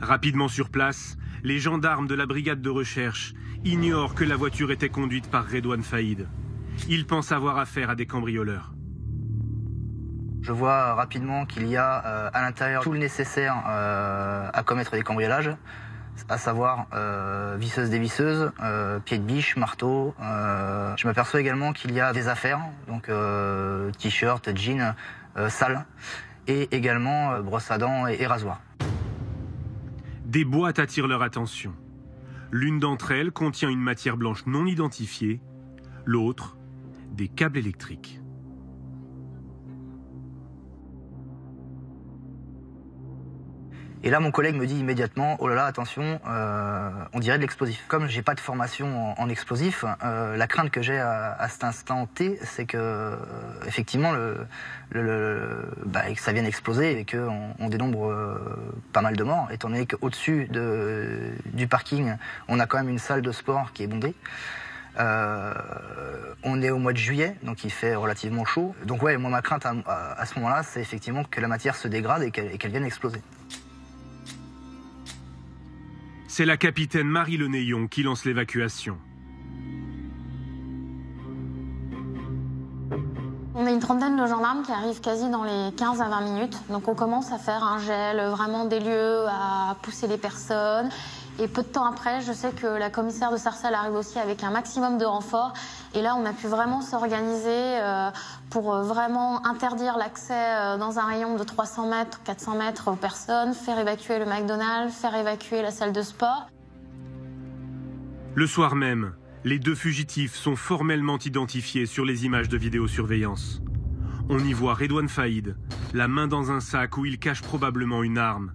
Rapidement sur place, les gendarmes de la brigade de recherche ignorent que la voiture était conduite par Redouane Faïd. Ils pensent avoir affaire à des cambrioleurs. Je vois rapidement qu'il y a euh, à l'intérieur tout le nécessaire euh, à commettre des cambriolages, à savoir euh, visseuse dévisseuse, euh, pied de biche, marteau. je m'aperçois également qu'il y a des affaires, donc t-shirt, jeans, sales, et également brosse à dents et, et rasoir. Des boîtes attirent leur attention. L'une d'entre elles contient une matière blanche non identifiée, l'autre des câbles électriques. Et là, mon collègue me dit immédiatement, oh là là, attention, euh, on dirait de l'explosif. Comme j'ai pas de formation en, explosif, euh, la crainte que j'ai à, cet instant T, c'est que euh, effectivement, le, le, bah, que ça vienne exploser et qu'on on dénombre pas mal de morts, étant donné qu'au-dessus de, du parking, on a quand même une salle de sport qui est bondée. on est au mois de juillet, donc il fait relativement chaud. Donc ouais, moi ma crainte à, à, ce moment-là, c'est effectivement que la matière se dégrade et qu'elle vienne exploser. C'est la capitaine Marie Lenéon qui lance l'évacuation. On a une trentaine de gendarmes qui arrivent quasi dans les 15 à 20 minutes. Donc on commence à faire un gel vraiment des lieux, à pousser les personnes. Et peu de temps après, je sais que la commissaire de Sarcelles arrive aussi avec un maximum de renforts. Et là, on a pu vraiment s'organiser euh, pour euh, vraiment interdire l'accès euh, dans un rayon de 300 mètres, 400 mètres aux personnes, faire évacuer le McDonald's, faire évacuer la salle de sport. Le soir même, les deux fugitifs sont formellement identifiés sur les images de vidéosurveillance. On y voit Redouane Faïd, la main dans un sac où il cache probablement une arme.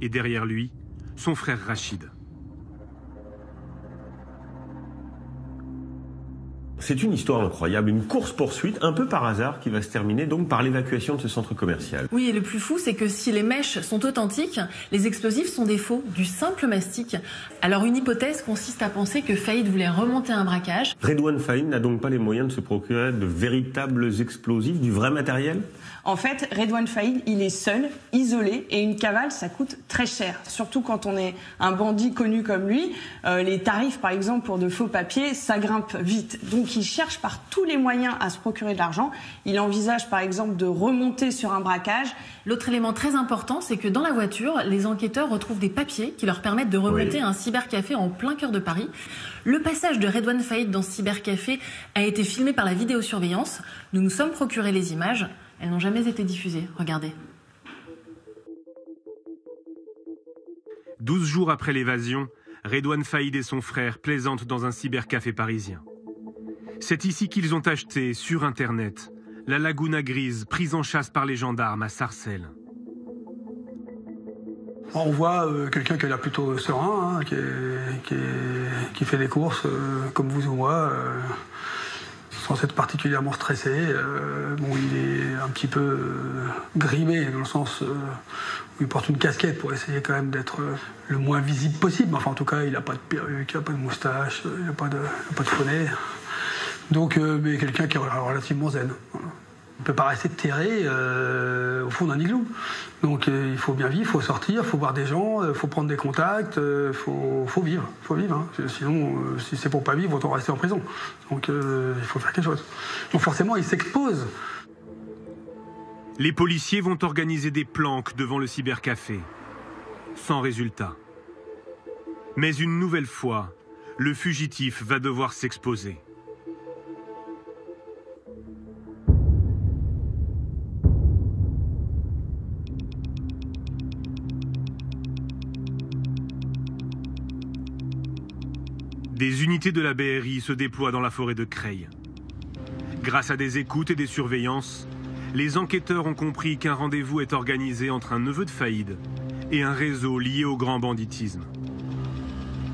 Et derrière lui, son frère Rachid. C'est une histoire incroyable, une course-poursuite un peu par hasard qui va se terminer donc par l'évacuation de ce centre commercial. Oui, et le plus fou, c'est que si les mèches sont authentiques, les explosifs sont des faux, du simple mastic. Alors une hypothèse consiste à penser que Faïd voulait remonter un braquage. Redouane Faïd n'a donc pas les moyens de se procurer de véritables explosifs, du vrai matériel? En fait, Redouane Faïd, il est seul, isolé, et une cavale, ça coûte très cher. Surtout quand on est un bandit connu comme lui. Euh, les tarifs, par exemple, pour de faux papiers, ça grimpe vite. Donc il cherche par tous les moyens à se procurer de l'argent. Il envisage, par exemple, de remonter sur un braquage. L'autre élément très important, c'est que dans la voiture, les enquêteurs retrouvent des papiers qui leur permettent de remonter Oui. à un cybercafé en plein cœur de Paris. Le passage de Redouane Faïd dans ce cybercafé a été filmé par la vidéosurveillance. Nous nous sommes procuré les images. Elles n'ont jamais été diffusées. Regardez. 12 jours après l'évasion, Redouane Faïd et son frère plaisantent dans un cybercafé parisien. C'est ici qu'ils ont acheté, sur Internet, la Laguna Grise, prise en chasse par les gendarmes à Sarcelles. On voit euh, quelqu'un qui a l'air plutôt serein, hein, qui, est- qui est- qui fait des courses euh, comme vous ou moi, euh, sans être particulièrement stressé. Euh, bon, il est un petit peu euh, grimé dans le sens euh, où il porte une casquette pour essayer quand même d'être le moins visible possible. Enfin, en tout cas, il n'a pas de perruque, il n'a pas de moustache, il n'a pas de, de bonnet. Donc, mais quelqu'un qui est relativement zen. On ne peut pas rester terré euh, au fond d'un igloo. Donc euh, il faut bien vivre, il faut sortir, il faut voir des gens, il faut prendre des contacts, il faut, vivre. faut vivre hein. Sinon, euh, si c'est pour pas vivre, autant rester en prison. Donc euh, il faut faire quelque chose. Donc forcément, il s'expose. Les policiers vont organiser des planques devant le cybercafé. Sans résultat. Mais une nouvelle fois, le fugitif va devoir s'exposer. Des unités de la BRI se déploient dans la forêt de Creil. Grâce à des écoutes et des surveillances, les enquêteurs ont compris qu'un rendez-vous est organisé entre un neveu de Faïd et un réseau lié au grand banditisme.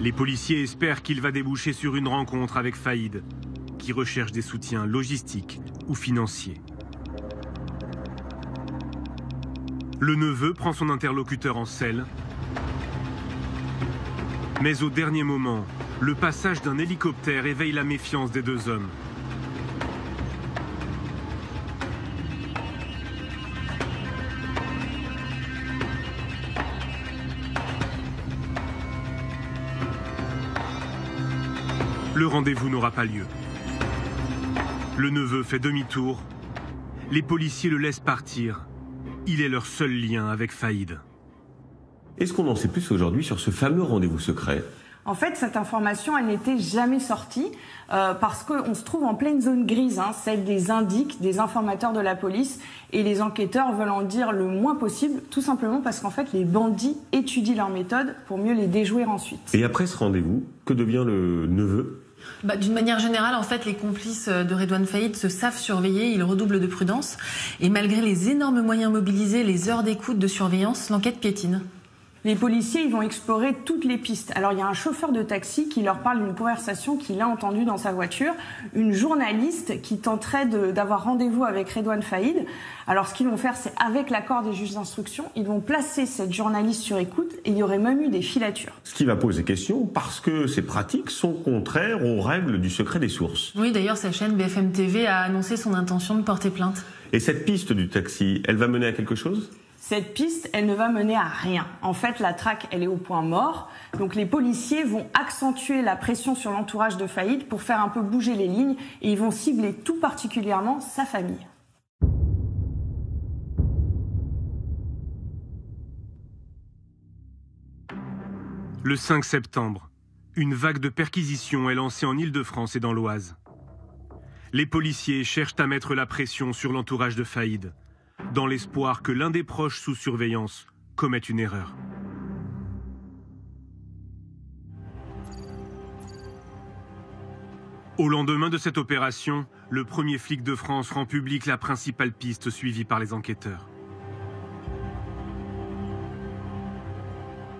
Les policiers espèrent qu'il va déboucher sur une rencontre avec Faïd, qui recherche des soutiens logistiques ou financiers. Le neveu prend son interlocuteur en selle, mais au dernier moment, le passage d'un hélicoptère éveille la méfiance des deux hommes. Le rendez-vous n'aura pas lieu. Le neveu fait demi-tour. Les policiers le laissent partir. Il est leur seul lien avec Faïd. Est-ce qu'on en sait plus aujourd'hui sur ce fameux rendez-vous secret? En fait, cette information, elle n'était jamais sortie euh, parce qu'on se trouve en pleine zone grise, hein, celle des indiques, des informateurs de la police, et les enquêteurs veulent en dire le moins possible, tout simplement parce qu'en fait, les bandits étudient leurs méthodes pour mieux les déjouer ensuite. Et après ce rendez-vous, que devient le neveu? Bah, D'une manière générale, en fait, les complices de Redouane Faïd se savent surveiller, ils redoublent de prudence. Et malgré les énormes moyens mobilisés, les heures d'écoute, de surveillance, l'enquête piétine. Les policiers ils vont explorer toutes les pistes. Alors il y a un chauffeur de taxi qui leur parle d'une conversation qu'il a entendue dans sa voiture, une journaliste qui tenterait d'avoir rendez-vous avec Redouane Faïd. Alors ce qu'ils vont faire, c'est avec l'accord des juges d'instruction, ils vont placer cette journaliste sur écoute et il y aurait même eu des filatures. Ce qui va poser question parce que ces pratiques sont contraires aux règles du secret des sources. Oui, d'ailleurs, sa chaîne BFM TV a annoncé son intention de porter plainte. Et cette piste du taxi, elle va mener à quelque chose? Cette piste, elle ne va mener à rien. En fait, la traque, elle est au point mort. Donc les policiers vont accentuer la pression sur l'entourage de Faïd pour faire un peu bouger les lignes et ils vont cibler tout particulièrement sa famille. Le 5 septembre, une vague de perquisitions est lancée en Île-de-France et dans l'Oise. Les policiers cherchent à mettre la pression sur l'entourage de Faïd, dans l'espoir que l'un des proches sous surveillance commette une erreur. Au lendemain de cette opération, le premier flic de France rend public la principale piste suivie par les enquêteurs.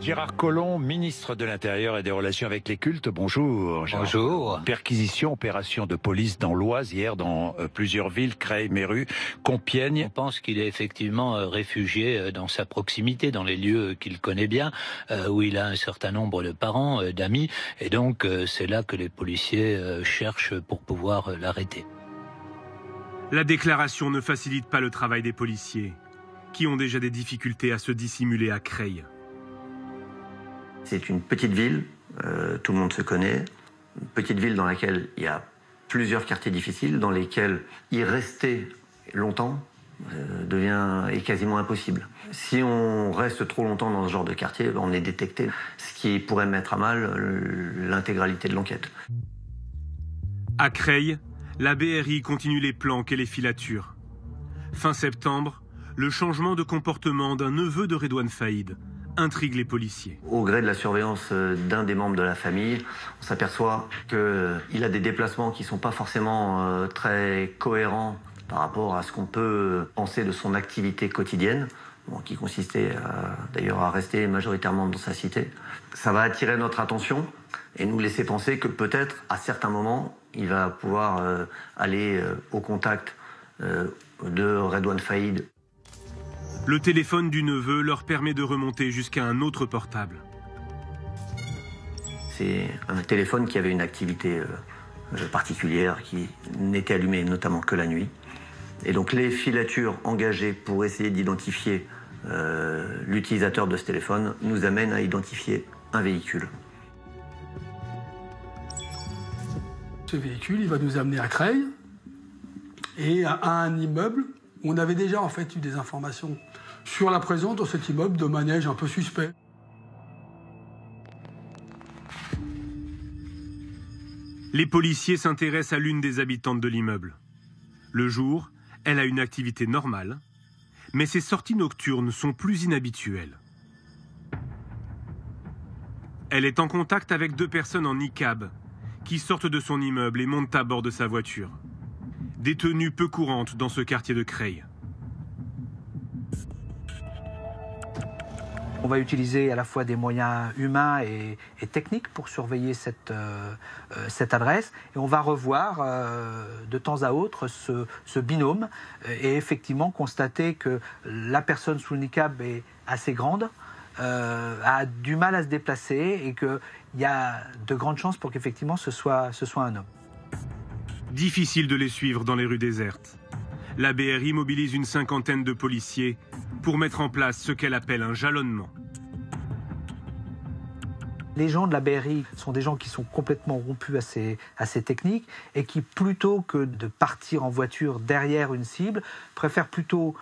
Gérard Collomb, ministre de l'Intérieur et des Relations avec les cultes. Bonjour. Bonjour. Perquisition, opération de police dans l'Oise hier dans euh, plusieurs villes, Creil, Méru, Compiègne. On pense qu'il est effectivement euh, réfugié euh, dans sa proximité, dans les lieux qu'il connaît bien, où il a un certain nombre de parents, d'amis, et donc c'est là que les policiers cherchent pour pouvoir l'arrêter. La déclaration ne facilite pas le travail des policiers, qui ont déjà des difficultés à se dissimuler à Creil. C'est une petite ville, euh, tout le monde se connaît, une petite ville dans laquelle il y a plusieurs quartiers difficiles, dans lesquels y rester longtemps euh, devient est quasiment impossible. Si on reste trop longtemps dans ce genre de quartier, on est détecté, ce qui pourrait mettre à mal euh, l'intégralité de l'enquête. À Creil, la BRI continue les planques et les filatures. Fin septembre, le changement de comportement d'un neveu de Redouane Faïd intrigue les policiers. Au gré de la surveillance euh, d'un des membres de la famille, on s'aperçoit qu'il euh, a des déplacements qui ne sont pas forcément euh, très cohérents par rapport à ce qu'on peut penser de son activité quotidienne, qui consistait d'ailleurs à rester majoritairement dans sa cité. Ça va attirer notre attention et nous laisser penser que peut-être à certains moments, il va pouvoir aller au contact de Redouane Faïd le téléphone du neveu leur permet de remonter jusqu'à un autre portable. C'est un téléphone qui avait une activité euh, euh, particulière, qui n'était allumé notamment que la nuit. Et donc les filatures engagées pour essayer d'identifier euh, l'utilisateur de ce téléphone nous amènent à identifier un véhicule. Ce véhicule, il va nous amener à Creil et à un immeuble on avait déjà en fait eu des informations sur la présence dans cet immeuble de manège un peu suspect. Les policiers s'intéressent à l'une des habitantes de l'immeuble. Le jour, elle a une activité normale, mais ses sorties nocturnes sont plus inhabituelles. Elle est en contact avec deux personnes en niqab qui sortent de son immeuble et montent à bord de sa voiture détenue peu courante dans ce quartier de Creil. On va utiliser à la fois des moyens humains et, techniques pour surveiller cette, euh, euh, cette, adresse. Et on va revoir euh, de temps à autre ce, binôme et effectivement constater que la personne sous le niqab est assez grande, a du mal à se déplacer et qu'il y a de grandes chances pour qu'effectivement ce soit un homme. Difficile de les suivre dans les rues désertes. La BRI mobilise une cinquantaine de policiers pour mettre en place ce qu'elle appelle un jalonnement. Les gens de la BRI sont des gens qui sont complètement rompus à ces, techniques et qui, plutôt que de partir en voiture derrière une cible, préfèrent plutôt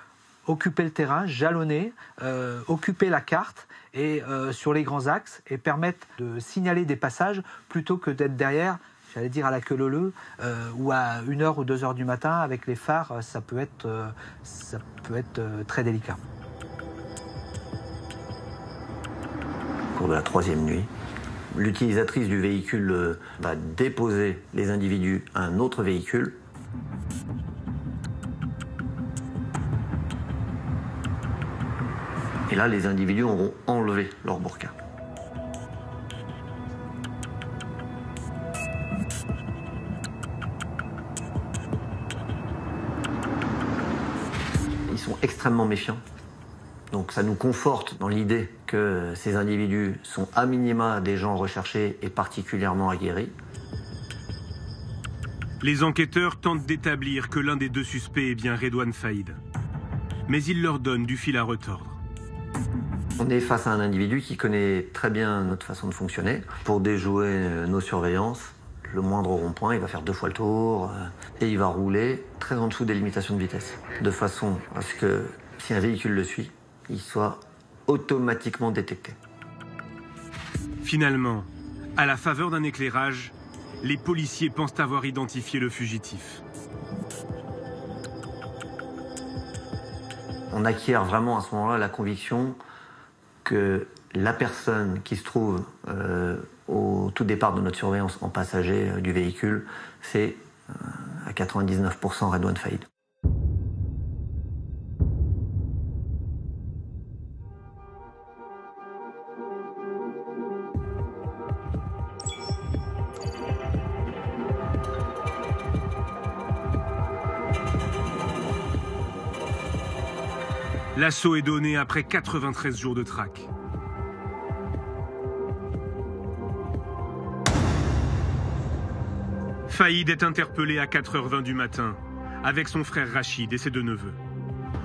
occuper le terrain, jalonner, euh, occuper la carte et euh, sur les grands axes et permettre de signaler des passages plutôt que d'être derrière j'allais dire à la queue leu euh, ou à 1h ou 2h du matin avec les phares, ça peut être, euh, ça peut être euh, très délicat. Au cours de la troisième nuit, l'utilisatrice du véhicule va déposer les individus à un autre véhicule. Et là, les individus auront enlevé leur burqa. Extrêmement méfiants. Donc ça nous conforte dans l'idée que ces individus sont à minima des gens recherchés et particulièrement aguerris. Les enquêteurs tentent d'établir que l'un des deux suspects est bien Redouane Faïd. Mais ils leur donnent du fil à retordre. On est face à un individu qui connaît très bien notre façon de fonctionner. Pour déjouer nos surveillances, le moindre rond-point, il va faire deux fois le tour euh, et il va rouler très en dessous des limitations de vitesse, de façon à ce que si un véhicule le suit, il soit automatiquement détecté. Finalement, à la faveur d'un éclairage, les policiers pensent avoir identifié le fugitif. On acquiert vraiment à ce moment-là la conviction que la personne qui se trouve euh, au tout départ de notre surveillance en passager euh, du véhicule, c'est euh, à 99% Red One Faillite. L'assaut est donné après 93 jours de traque. Faïd est interpellé à 4h20 du matin avec son frère Rachid et ses deux neveux.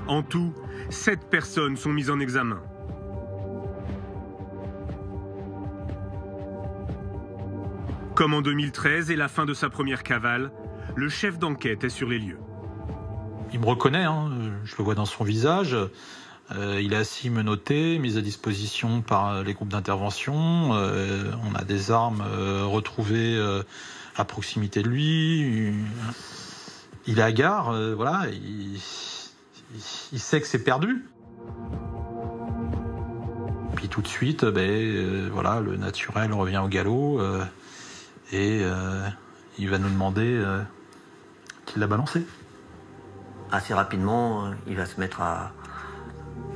En tout, sept personnes sont mises en examen. Comme en 2013 et la fin de sa première cavale, le chef d'enquête est sur les lieux. Il me reconnaît, hein, je le vois dans son visage. Euh, il est assis menotté, mis à disposition par les groupes d'intervention. Euh, on a des armes euh, retrouvées à proximité de lui. Il est hagard, voilà. Il, sait que c'est perdu. Puis tout de suite, ben, voilà, le naturel revient au galop et il va nous demander qui l'a balancé assez rapidement, euh, il va se mettre à,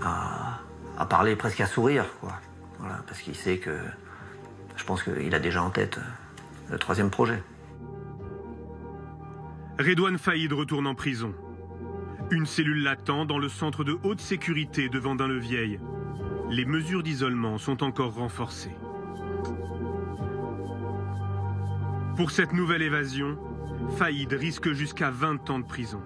à, parler, presque à sourire, quoi. Voilà, parce qu'il sait que, je pense qu'il a déjà en tête euh, le troisième projet. Redouane Faïd retourne en prison. Une cellule l'attend dans le centre de haute sécurité de Vendin-le-Vieil. Les mesures d'isolement sont encore renforcées. Pour cette nouvelle évasion, Faïd risque jusqu'à 20 ans de prison.